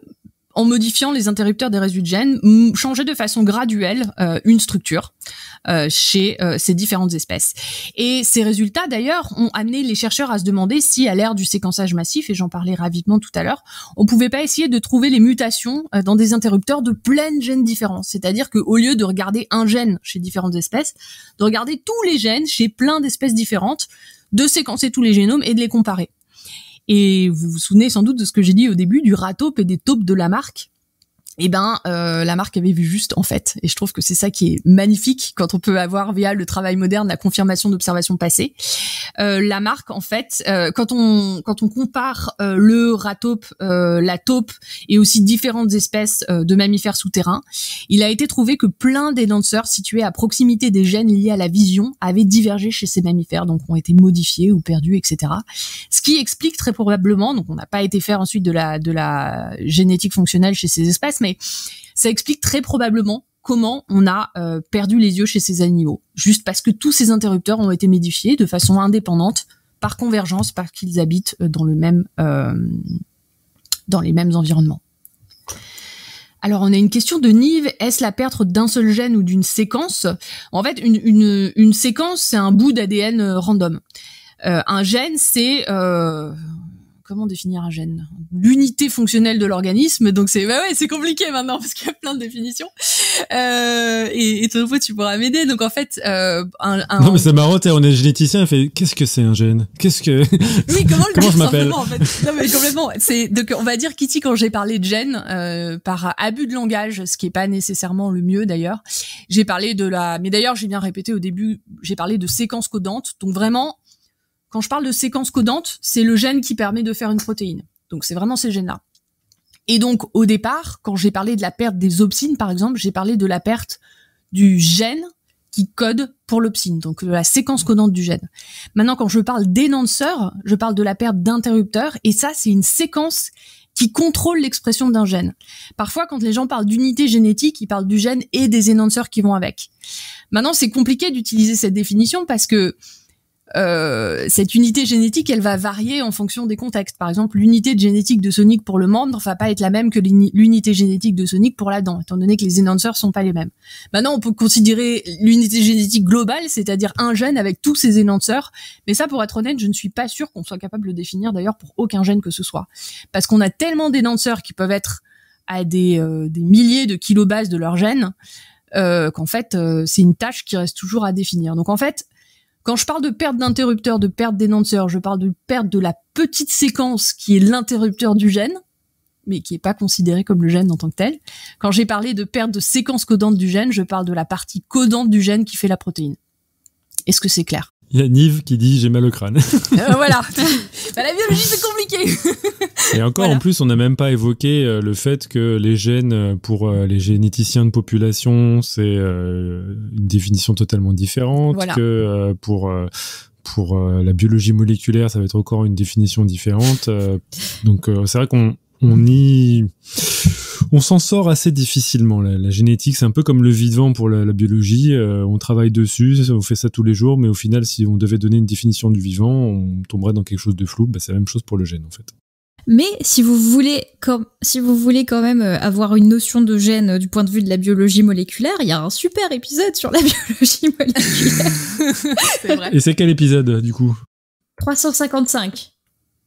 en modifiant les interrupteurs des résidus de gènes, changer de façon graduelle euh, une structure euh, chez euh, ces différentes espèces. Et ces résultats, d'ailleurs, ont amené les chercheurs à se demander si, à l'ère du séquençage massif, et j'en parlais rapidement tout à l'heure, on pouvait pas essayer de trouver les mutations dans des interrupteurs de plein de gènes différents. C'est-à-dire qu'au lieu de regarder un gène chez différentes espèces, de regarder tous les gènes chez plein d'espèces différentes, de séquencer tous les génomes et de les comparer. Et vous vous souvenez sans doute de ce que j'ai dit au début du ratope et des taupes de Lamarck eh ben euh, la marque avait vu juste en fait. Et je trouve que c'est ça qui est magnifique quand on peut avoir via le travail moderne la confirmation d'observations passées. Euh, la marque en fait euh, quand on quand on compare euh, le ratope euh, la taupe et aussi différentes espèces euh, de mammifères souterrains il a été trouvé que plein des danseurs situés à proximité des gènes liés à la vision avaient divergé chez ces mammifères donc ont été modifiés ou perdus etc ce qui explique très probablement donc on n'a pas été faire ensuite de la de la génétique fonctionnelle chez ces espèces mais ça explique très probablement comment on a euh, perdu les yeux chez ces animaux, juste parce que tous ces interrupteurs ont été modifiés de façon indépendante, par convergence, parce qu'ils habitent euh, dans le même, euh, dans les mêmes environnements. Alors on a une question de Nive, est-ce la perte d'un seul gène ou d'une séquence? En fait, une, séquence, c'est un bout d'ADN random. un gène, c'est comment définir un gène? L'unité fonctionnelle de l'organisme. Donc c'est bah ouais, c'est compliqué maintenant parce qu'il y a plein de définitions. Euh, et, et toi, tu pourras m'aider. Donc en fait, euh, un, un, non mais c'est marrant. On est généticien. Fait qu'est-ce que c'est un gène? Qu'est-ce que Oui, comment le comment je m'appelle? en fait? Non mais complètement. C'est donc on va dire Kitty quand j'ai parlé de gène euh, par abus de langage, ce qui est pas nécessairement le mieux d'ailleurs. J'ai parlé de la, mais d'ailleurs j'ai bien répété au début, j'ai parlé de séquence codante. Donc vraiment quand je parle de séquence codante, c'est le gène qui permet de faire une protéine. Donc c'est vraiment ces gènes-là. Et donc au départ, quand j'ai parlé de la perte des opsines, par exemple, j'ai parlé de la perte du gène qui code pour l'opsine, donc la séquence codante du gène. Maintenant, quand je parle d'énonceur, je parle de la perte d'interrupteur, et ça, c'est une séquence qui contrôle l'expression d'un gène. Parfois, quand les gens parlent d'unité génétique, ils parlent du gène et des énonceurs qui vont avec. Maintenant, c'est compliqué d'utiliser cette définition parce que euh, cette unité génétique, elle va varier en fonction des contextes. Par exemple, l'unité génétique de Sonic pour le membre va pas être la même que l'unité génétique de Sonic pour la dent, étant donné que les énonceurs sont pas les mêmes. Maintenant, on peut considérer l'unité génétique globale, c'est-à-dire un gène avec tous ses énonceurs, mais ça, pour être honnête, je ne suis pas sûr qu'on soit capable de définir d'ailleurs pour aucun gène que ce soit, parce qu'on a tellement d'énonceurs qui peuvent être à des, euh, milliers de kilobases de leur gène, euh, qu'en fait, euh, c'est une tâche qui reste toujours à définir. Donc en fait, quand je parle de perte d'interrupteur, de perte d'énonceur, je parle de perte de la petite séquence qui est l'interrupteur du gène, mais qui n'est pas considéré comme le gène en tant que tel. Quand j'ai parlé de perte de séquence codante du gène, je parle de la partie codante du gène qui fait la protéine. Est-ce que c'est clair? Il y a Nive qui dit j'ai mal au crâne. Euh, voilà. bah, la biologie c'est compliqué. Et encore en plus, on n'a même pas évoqué euh, le fait que les gènes euh, pour les généticiens de population, c'est une définition totalement différente que pour pour la biologie moléculaire, ça va être encore une définition différente. donc c'est vrai qu'on on y on s'en sort assez difficilement. La, génétique, c'est un peu comme le vivant pour la, biologie. Euh, on travaille dessus, on fait ça tous les jours, mais au final, si on devait donner une définition du vivant, on tomberait dans quelque chose de flou. Bah, c'est la même chose pour le gène, en fait. Mais si vous voulez, comme, si vous voulez quand même euh, avoir une notion de gène euh, du point de vue de la biologie moléculaire, il y a un super épisode sur la biologie moléculaire. Et c'est quel épisode, du coup? 355.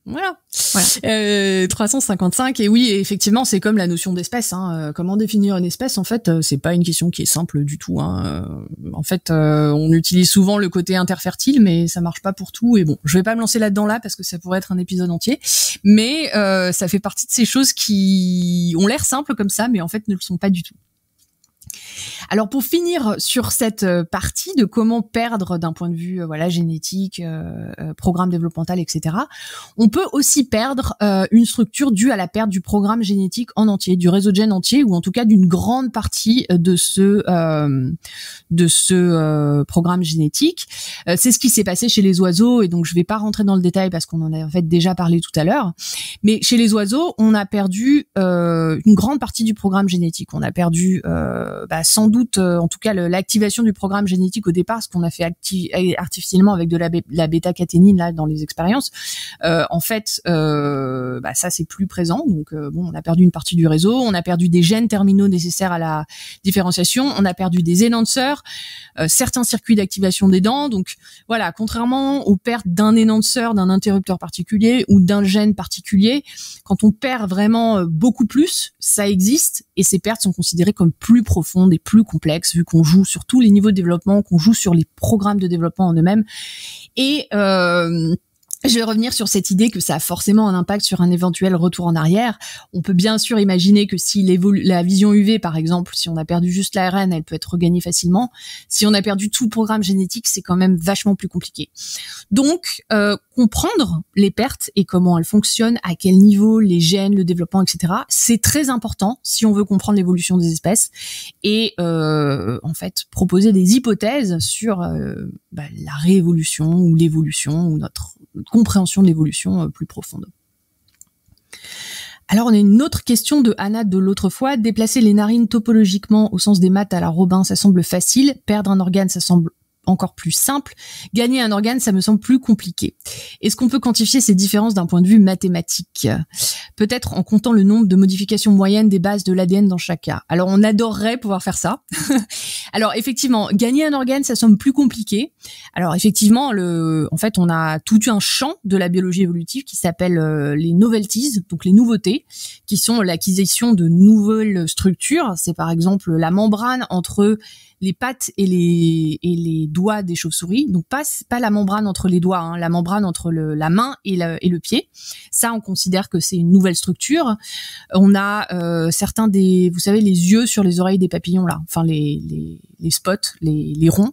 Voilà. voilà. Euh, 355 et oui, effectivement, c'est comme la notion d'espèce. Hein. Euh, comment définir une espèce En fait, euh, c'est pas une question qui est simple du tout. Hein. Euh, en fait, on utilise souvent le côté interfertile, mais ça marche pas pour tout. Et bon, je vais pas me lancer là-dedans là parce que ça pourrait être un épisode entier. Mais ça fait partie de ces choses qui ont l'air simples comme ça, mais en fait ne le sont pas du tout. Alors pour finir sur cette euh, partie de comment perdre d'un point de vue euh, voilà génétique, euh, programme développemental, etc. On peut aussi perdre une structure due à la perte du programme génétique en entier, du réseau de gènes entier, ou en tout cas d'une grande partie de ce de ce programme génétique. C'est ce qui s'est passé chez les oiseaux, et donc je vais pas rentrer dans le détail parce qu'on en a en fait déjà parlé tout à l'heure. Mais chez les oiseaux, on a perdu une grande partie du programme génétique. On a perdu bah, sans doute, euh, en tout cas, l'activation du programme génétique au départ, ce qu'on a fait artificiellement avec de la, la bêta-caténine là dans les expériences, euh, en fait, euh, bah, ça c'est plus présent. Donc bon, on a perdu une partie du réseau, on a perdu des gènes terminaux nécessaires à la différenciation, on a perdu des énonceurs, certains circuits d'activation des dents. Donc voilà, contrairement aux pertes d'un énonceur, d'un interrupteur particulier ou d'un gène particulier, quand on perd vraiment beaucoup plus, ça existe et ces pertes sont considérées comme plus profondes plus complexes vu qu'on joue sur tous les niveaux de développement, qu'on joue sur les programmes de développement en eux-mêmes. Et euh, je vais revenir sur cette idée que ça a forcément un impact sur un éventuel retour en arrière. On peut bien sûr imaginer que si la vision UV, par exemple, si on a perdu juste l'ARN, elle peut être regagnée facilement. Si on a perdu tout le programme génétique, c'est quand même vachement plus compliqué. Donc, euh, comprendre les pertes et comment elles fonctionnent, à quel niveau, les gènes, le développement, etc., c'est très important si on veut comprendre l'évolution des espèces et euh, en fait proposer des hypothèses sur euh, bah, la réévolution ou l'évolution ou notre compréhension de l'évolution euh, plus profonde. Alors on a une autre question de Anna de l'autre fois. Déplacer les narines topologiquement au sens des maths à la Robin, ça semble facile. Perdre un organe, ça semble encore plus simple. Gagner un organe, ça me semble plus compliqué. Est-ce qu'on peut quantifier ces différences d'un point de vue mathématique? Peut-être en comptant le nombre de modifications moyennes des bases de l'ADN dans chaque cas. Alors on adorerait pouvoir faire ça. Alors effectivement, gagner un organe, ça semble plus compliqué. Alors effectivement, le, en fait, on a tout un champ de la biologie évolutive qui s'appelle euh, les novelties, donc les nouveautés, qui sont l'acquisition de nouvelles structures. C'est par exemple la membrane entre les pattes et les, et les doigts des chauves-souris. Donc pas, pas la membrane entre les doigts, hein, la membrane entre le, la main et, et le pied. Ça, on considère que c'est une nouvelle structure. On a euh, certains des, vous savez, les yeux sur les oreilles des papillons là, enfin les, les, les spots, les, les ronds.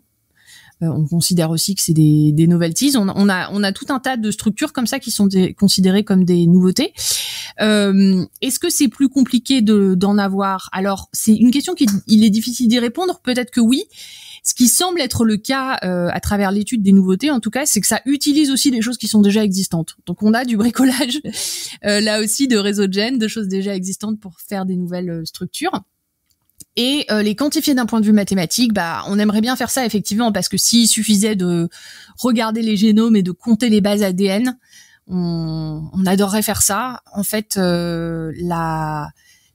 On considère aussi que c'est des, des novelties. On, on, a, on a tout un tas de structures comme ça qui sont considérées comme des nouveautés. Euh, Est-ce que c'est plus compliqué d'en avoir? Alors, c'est une question qui il est difficile d'y répondre. Peut-être que oui. Ce qui semble être le cas euh, à travers l'étude des nouveautés, en tout cas, c'est que ça utilise aussi des choses qui sont déjà existantes. Donc on a du bricolage, euh, là aussi, de réseaux de gènes, de choses déjà existantes pour faire des nouvelles euh, structures. Et euh, les quantifier d'un point de vue mathématique, bah, on aimerait bien faire ça effectivement parce que s'il suffisait de regarder les génomes et de compter les bases ADN, on, on adorerait faire ça. En fait, euh, la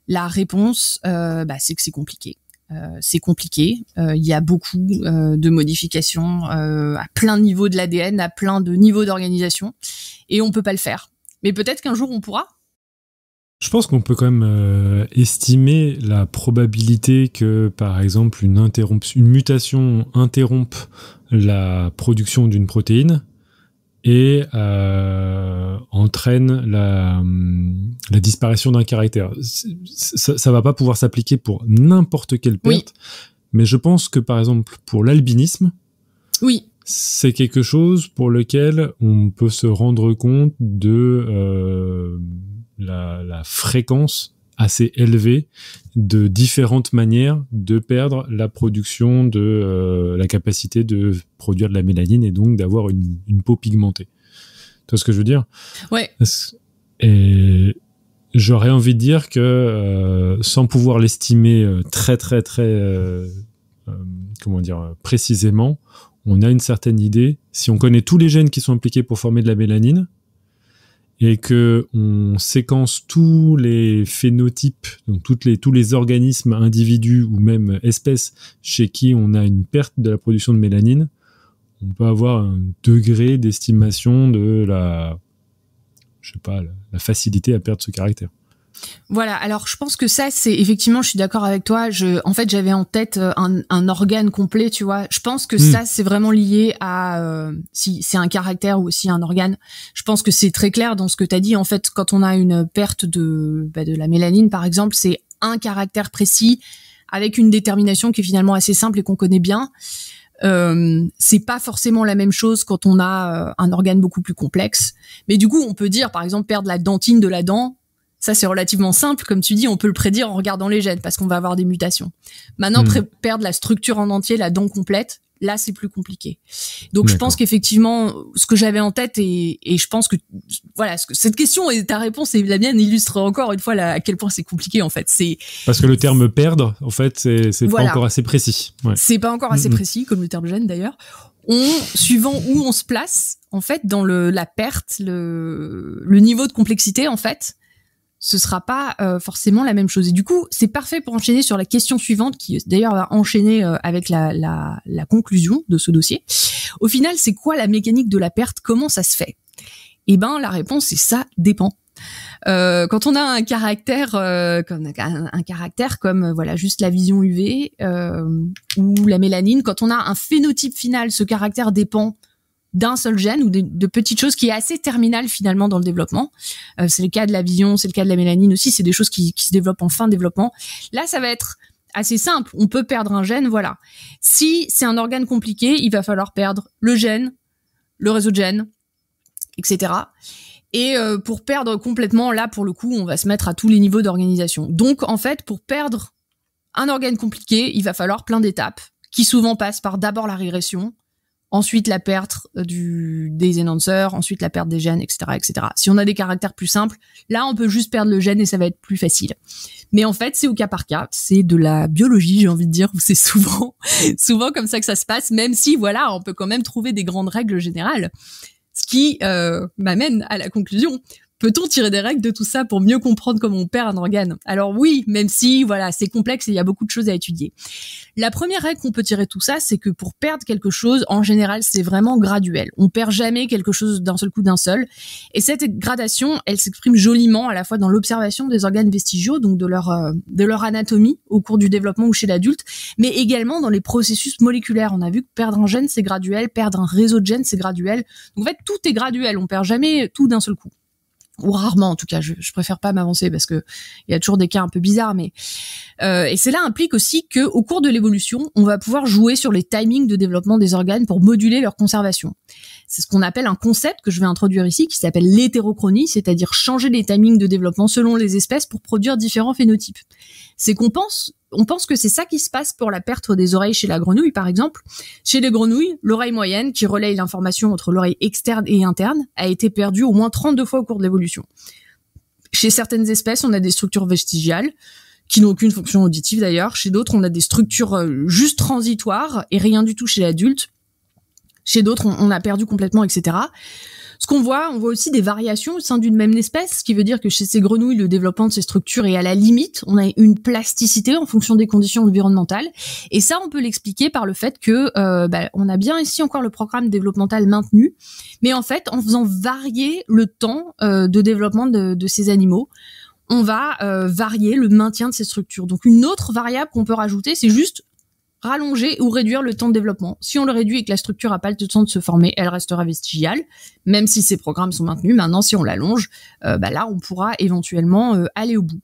la réponse, euh, bah, c'est que c'est compliqué. Euh, c'est compliqué. Euh, il y a beaucoup euh, de modifications à plein de niveaux de l'ADN, à plein de niveaux d'organisation, et on peut pas le faire. Mais peut-être qu'un jour on pourra. Je pense qu'on peut quand même estimer la probabilité que, par exemple, une, une mutation interrompe la production d'une protéine et euh, entraîne la, la disparition d'un caractère. Ça, ça va pas pouvoir s'appliquer pour n'importe quelle perte, mais je pense que par exemple pour l'albinisme, oui. c'est quelque chose pour lequel on peut se rendre compte de euh, la, la fréquence assez élevé de différentes manières de perdre la production de euh, la capacité de produire de la mélanine et donc d'avoir une, une, peau pigmentée. Tu vois ce que je veux dire? Ouais. Et j'aurais envie de dire que euh, sans pouvoir l'estimer euh, très très très euh, comment dire précisément, on a une certaine idée. Si on connaît tous les gènes qui sont impliqués pour former de la mélanine, et que on séquence tous les phénotypes, donc toutes les, tous les organismes, individus ou même espèces chez qui on a une perte de la production de mélanine, on peut avoir un degré d'estimation de la, je sais pas, la facilité à perdre ce caractère. Voilà, alors je pense que ça, c'est effectivement, je suis d'accord avec toi. Je, en fait, j'avais en tête euh, un, un, organe complet, tu vois. Je pense que mmh. ça, c'est vraiment lié à euh, si c'est un caractère ou aussi un organe. Je pense que c'est très clair dans ce que tu as dit. En fait, quand on a une perte de, bah, de la mélanine, par exemple, c'est un caractère précis avec une détermination qui est finalement assez simple et qu'on connaît bien. Euh, c'est pas forcément la même chose quand on a euh, un organe beaucoup plus complexe. Mais du coup, on peut dire, par exemple, perdre la dentine de la dent ça, c'est relativement simple. Comme tu dis, on peut le prédire en regardant les gènes parce qu'on va avoir des mutations. Maintenant, mmh. perdre la structure en entier, la dent complète, là, c'est plus compliqué. Donc, je pense qu'effectivement, ce que j'avais en tête et, et, je pense que, voilà, cette question et ta réponse et la mienne illustrent encore une fois à quel point c'est compliqué, en fait. C'est Parce que le terme perdre, en fait, c'est voilà. pas encore assez précis. Ouais. C'est pas encore assez mmh. précis, comme le terme gène d'ailleurs. On, suivant où on se place, en fait, dans le, la perte, le, le niveau de complexité, en fait, ce sera pas euh, forcément la même chose. Et du coup, c'est parfait pour enchaîner sur la question suivante, qui d'ailleurs va enchaîner euh, avec la, la, la, conclusion de ce dossier. Au final, c'est quoi la mécanique de la perte? Comment ça se fait? Eh ben, la réponse c'est ça dépend. Euh, quand on a un caractère, euh, comme un, caractère comme euh, voilà juste la vision UV ou la mélanine, quand on a un phénotype final, ce caractère dépend d'un seul gène ou de, petites choses qui est assez terminale finalement dans le développement. Euh, c'est le cas de la vision, c'est le cas de la mélanine aussi, c'est des choses qui, qui, se développent en fin de développement. Là, ça va être assez simple. On peut perdre un gène, voilà. Si c'est un organe compliqué, il va falloir perdre le gène, le réseau de gènes, etc. Et euh, pour perdre complètement, là, pour le coup, on va se mettre à tous les niveaux d'organisation. Donc, en fait, pour perdre un organe compliqué, il va falloir plein d'étapes qui souvent passent par d'abord la régression, ensuite la perte du, des enhancers, ensuite la perte des gènes, etc., etc. Si on a des caractères plus simples, là, on peut juste perdre le gène et ça va être plus facile. Mais en fait, c'est au cas par cas. C'est de la biologie, j'ai envie de dire, où c'est souvent, souvent comme ça que ça se passe, même si, voilà, on peut quand même trouver des grandes règles générales. Ce qui euh, m'amène à la conclusion. Peut-on tirer des règles de tout ça pour mieux comprendre comment on perd un organe? Alors oui, même si voilà, c'est complexe et il y a beaucoup de choses à étudier. La première règle qu'on peut tirer de tout ça, c'est que pour perdre quelque chose, en général, c'est vraiment graduel. On perd jamais quelque chose d'un seul coup d'un seul. Et cette gradation, elle s'exprime joliment à la fois dans l'observation des organes vestigiaux, donc de leur euh, de leur anatomie au cours du développement ou chez l'adulte, mais également dans les processus moléculaires. On a vu que perdre un gène, c'est graduel, perdre un réseau de gènes, c'est graduel. Donc en fait, tout est graduel. On perd jamais tout d'un seul coup. Ou rarement en tout cas. Je, je préfère pas m'avancer parce que il y a toujours des cas un peu bizarres, mais euh, et cela implique aussi que au cours de l'évolution, on va pouvoir jouer sur les timings de développement des organes pour moduler leur conservation. C'est ce qu'on appelle un concept que je vais introduire ici qui s'appelle l'hétérochronie, c'est-à-dire changer les timings de développement selon les espèces pour produire différents phénotypes. C'est qu'on pense, on pense que c'est ça qui se passe pour la perte des oreilles chez la grenouille, par exemple. Chez les grenouilles, l'oreille moyenne, qui relaye l'information entre l'oreille externe et interne, a été perdue au moins 32 fois au cours de l'évolution. Chez certaines espèces, on a des structures vestigiales, qui n'ont aucune fonction auditive d'ailleurs. Chez d'autres, on a des structures euh, juste transitoires et rien du tout chez l'adulte. Chez d'autres, on, a perdu complètement, etc. Ce qu'on voit, on voit aussi des variations au sein d'une même espèce, ce qui veut dire que chez ces grenouilles, le développement de ces structures est à la limite. On a une plasticité en fonction des conditions environnementales, et ça, on peut l'expliquer par le fait que euh, bah, on a bien ici encore le programme développemental maintenu, mais en fait, en faisant varier le temps euh, de développement de, ces animaux, on va euh, varier le maintien de ces structures. Donc une autre variable qu'on peut rajouter, c'est juste rallonger ou réduire le temps de développement. Si on le réduit et que la structure n'a pas le temps de se former, elle restera vestigiale, même si ces programmes sont maintenus. Maintenant, si on l'allonge, euh, bah là, on pourra éventuellement euh, aller au bout.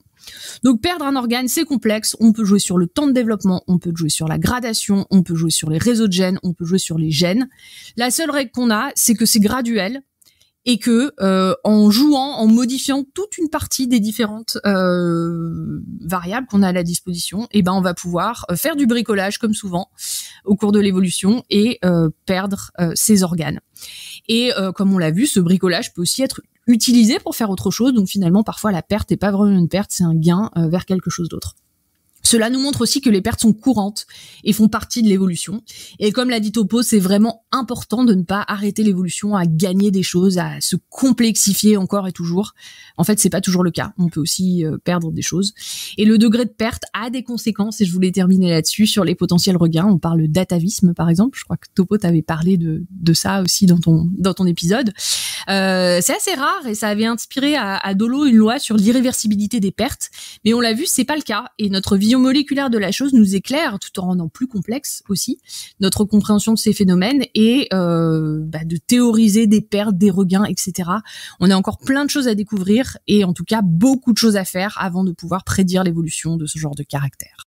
Donc perdre un organe, c'est complexe. On peut jouer sur le temps de développement, on peut jouer sur la gradation, on peut jouer sur les réseaux de gènes, on peut jouer sur les gènes. La seule règle qu'on a, c'est que c'est graduel et que euh, en jouant, en modifiant toute une partie des différentes euh, variables qu'on a à la disposition, eh ben on va pouvoir euh, faire du bricolage comme souvent au cours de l'évolution et perdre ses organes. Et comme on l'a vu, ce bricolage peut aussi être utilisé pour faire autre chose. Donc finalement, parfois la perte n'est pas vraiment une perte, c'est un gain vers quelque chose d'autre. Cela nous montre aussi que les pertes sont courantes et font partie de l'évolution. Et comme l'a dit Topo, c'est vraiment important de ne pas arrêter l'évolution à gagner des choses, à se complexifier encore et toujours. En fait, c'est pas toujours le cas. On peut aussi euh, perdre des choses. Et le degré de perte a des conséquences, et je voulais terminer là-dessus, sur les potentiels regains. On parle d'atavisme, par exemple. Je crois que Topo t'avait parlé de, ça aussi dans ton, dans ton épisode. Euh, c'est assez rare et ça avait inspiré à, à Dolo une loi sur l'irréversibilité des pertes. Mais on l'a vu, c'est pas le cas. Et notre moléculaire de la chose nous éclaire tout en rendant plus complexe aussi notre compréhension de ces phénomènes et euh, bah, de théoriser des pertes, des regains, etc. On a encore plein de choses à découvrir et en tout cas beaucoup de choses à faire avant de pouvoir prédire l'évolution de ce genre de caractère.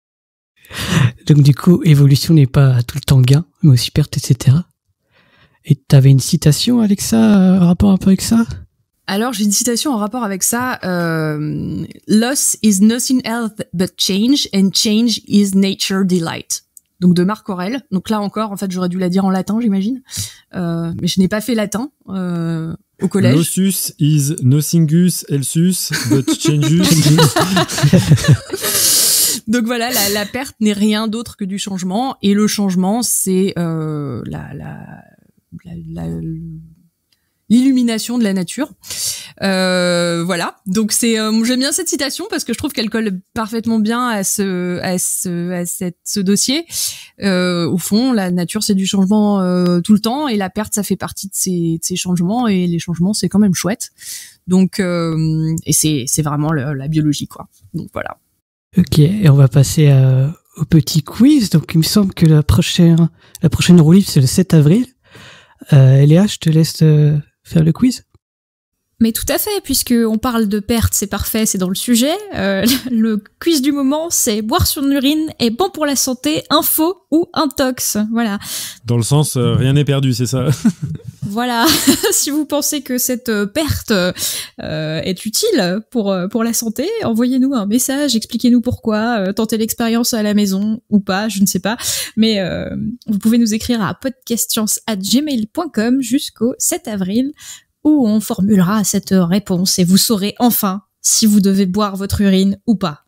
Donc du coup, évolution n'est pas tout le temps gain, mais aussi perte, etc. Et tu avais une citation, Alexa, euh, rapport un peu avec ça? Alors j'ai une citation en rapport avec ça. Euh, Loss is nothing else but change, and change is nature delight. Donc de Marc Aurel. Donc là encore, en fait, j'aurais dû la dire en latin, j'imagine, euh, mais je n'ai pas fait latin euh, au collège. Lossus is nothingus elsus but changes. Donc voilà, la, la perte n'est rien d'autre que du changement, et le changement, c'est euh, la, la, la, la l'illumination de la nature. Euh, voilà. Donc c'est euh, j'aime bien cette citation parce que je trouve qu'elle colle parfaitement bien à ce à ce à cette, ce dossier. Euh, au fond, la nature c'est du changement tout le temps et la perte ça fait partie de ces, de ces changements et les changements c'est quand même chouette. Donc et c'est c'est vraiment la biologie quoi. Donc voilà. Ok, et on va passer au petit quiz. Donc il me semble que la prochaine la prochaine roue c'est le 7 avril. Léa, je te laisse faire le quiz mais tout à fait, puisque on parle de perte, c'est parfait, c'est dans le sujet. Euh, le quiz du moment, c'est boire sur une urine est bon pour la santé, info ou intox. Voilà. Dans le sens, euh, rien n'est perdu, c'est ça. voilà. si vous pensez que cette euh, perte est utile pour pour la santé, envoyez-nous un message, expliquez-nous pourquoi, tentez l'expérience à la maison ou pas, je ne sais pas. Mais vous pouvez nous écrire à podcastscience@gmail.com jusqu'au 7 avril où on formulera cette réponse et vous saurez enfin si vous devez boire votre urine ou pas.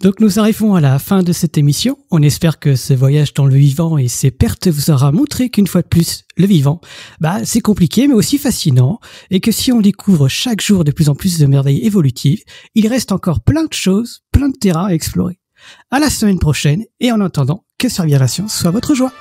Donc nous arrivons à la fin de cette émission. On espère que ce voyage dans le vivant et ses pertes vous aura montré qu'une fois de plus, le vivant, bah c'est compliqué mais aussi fascinant et que si on découvre chaque jour de plus en plus de merveilles évolutives, il reste encore plein de choses, plein de terrains à explorer. À la semaine prochaine et en attendant, que servir la science soit votre joie.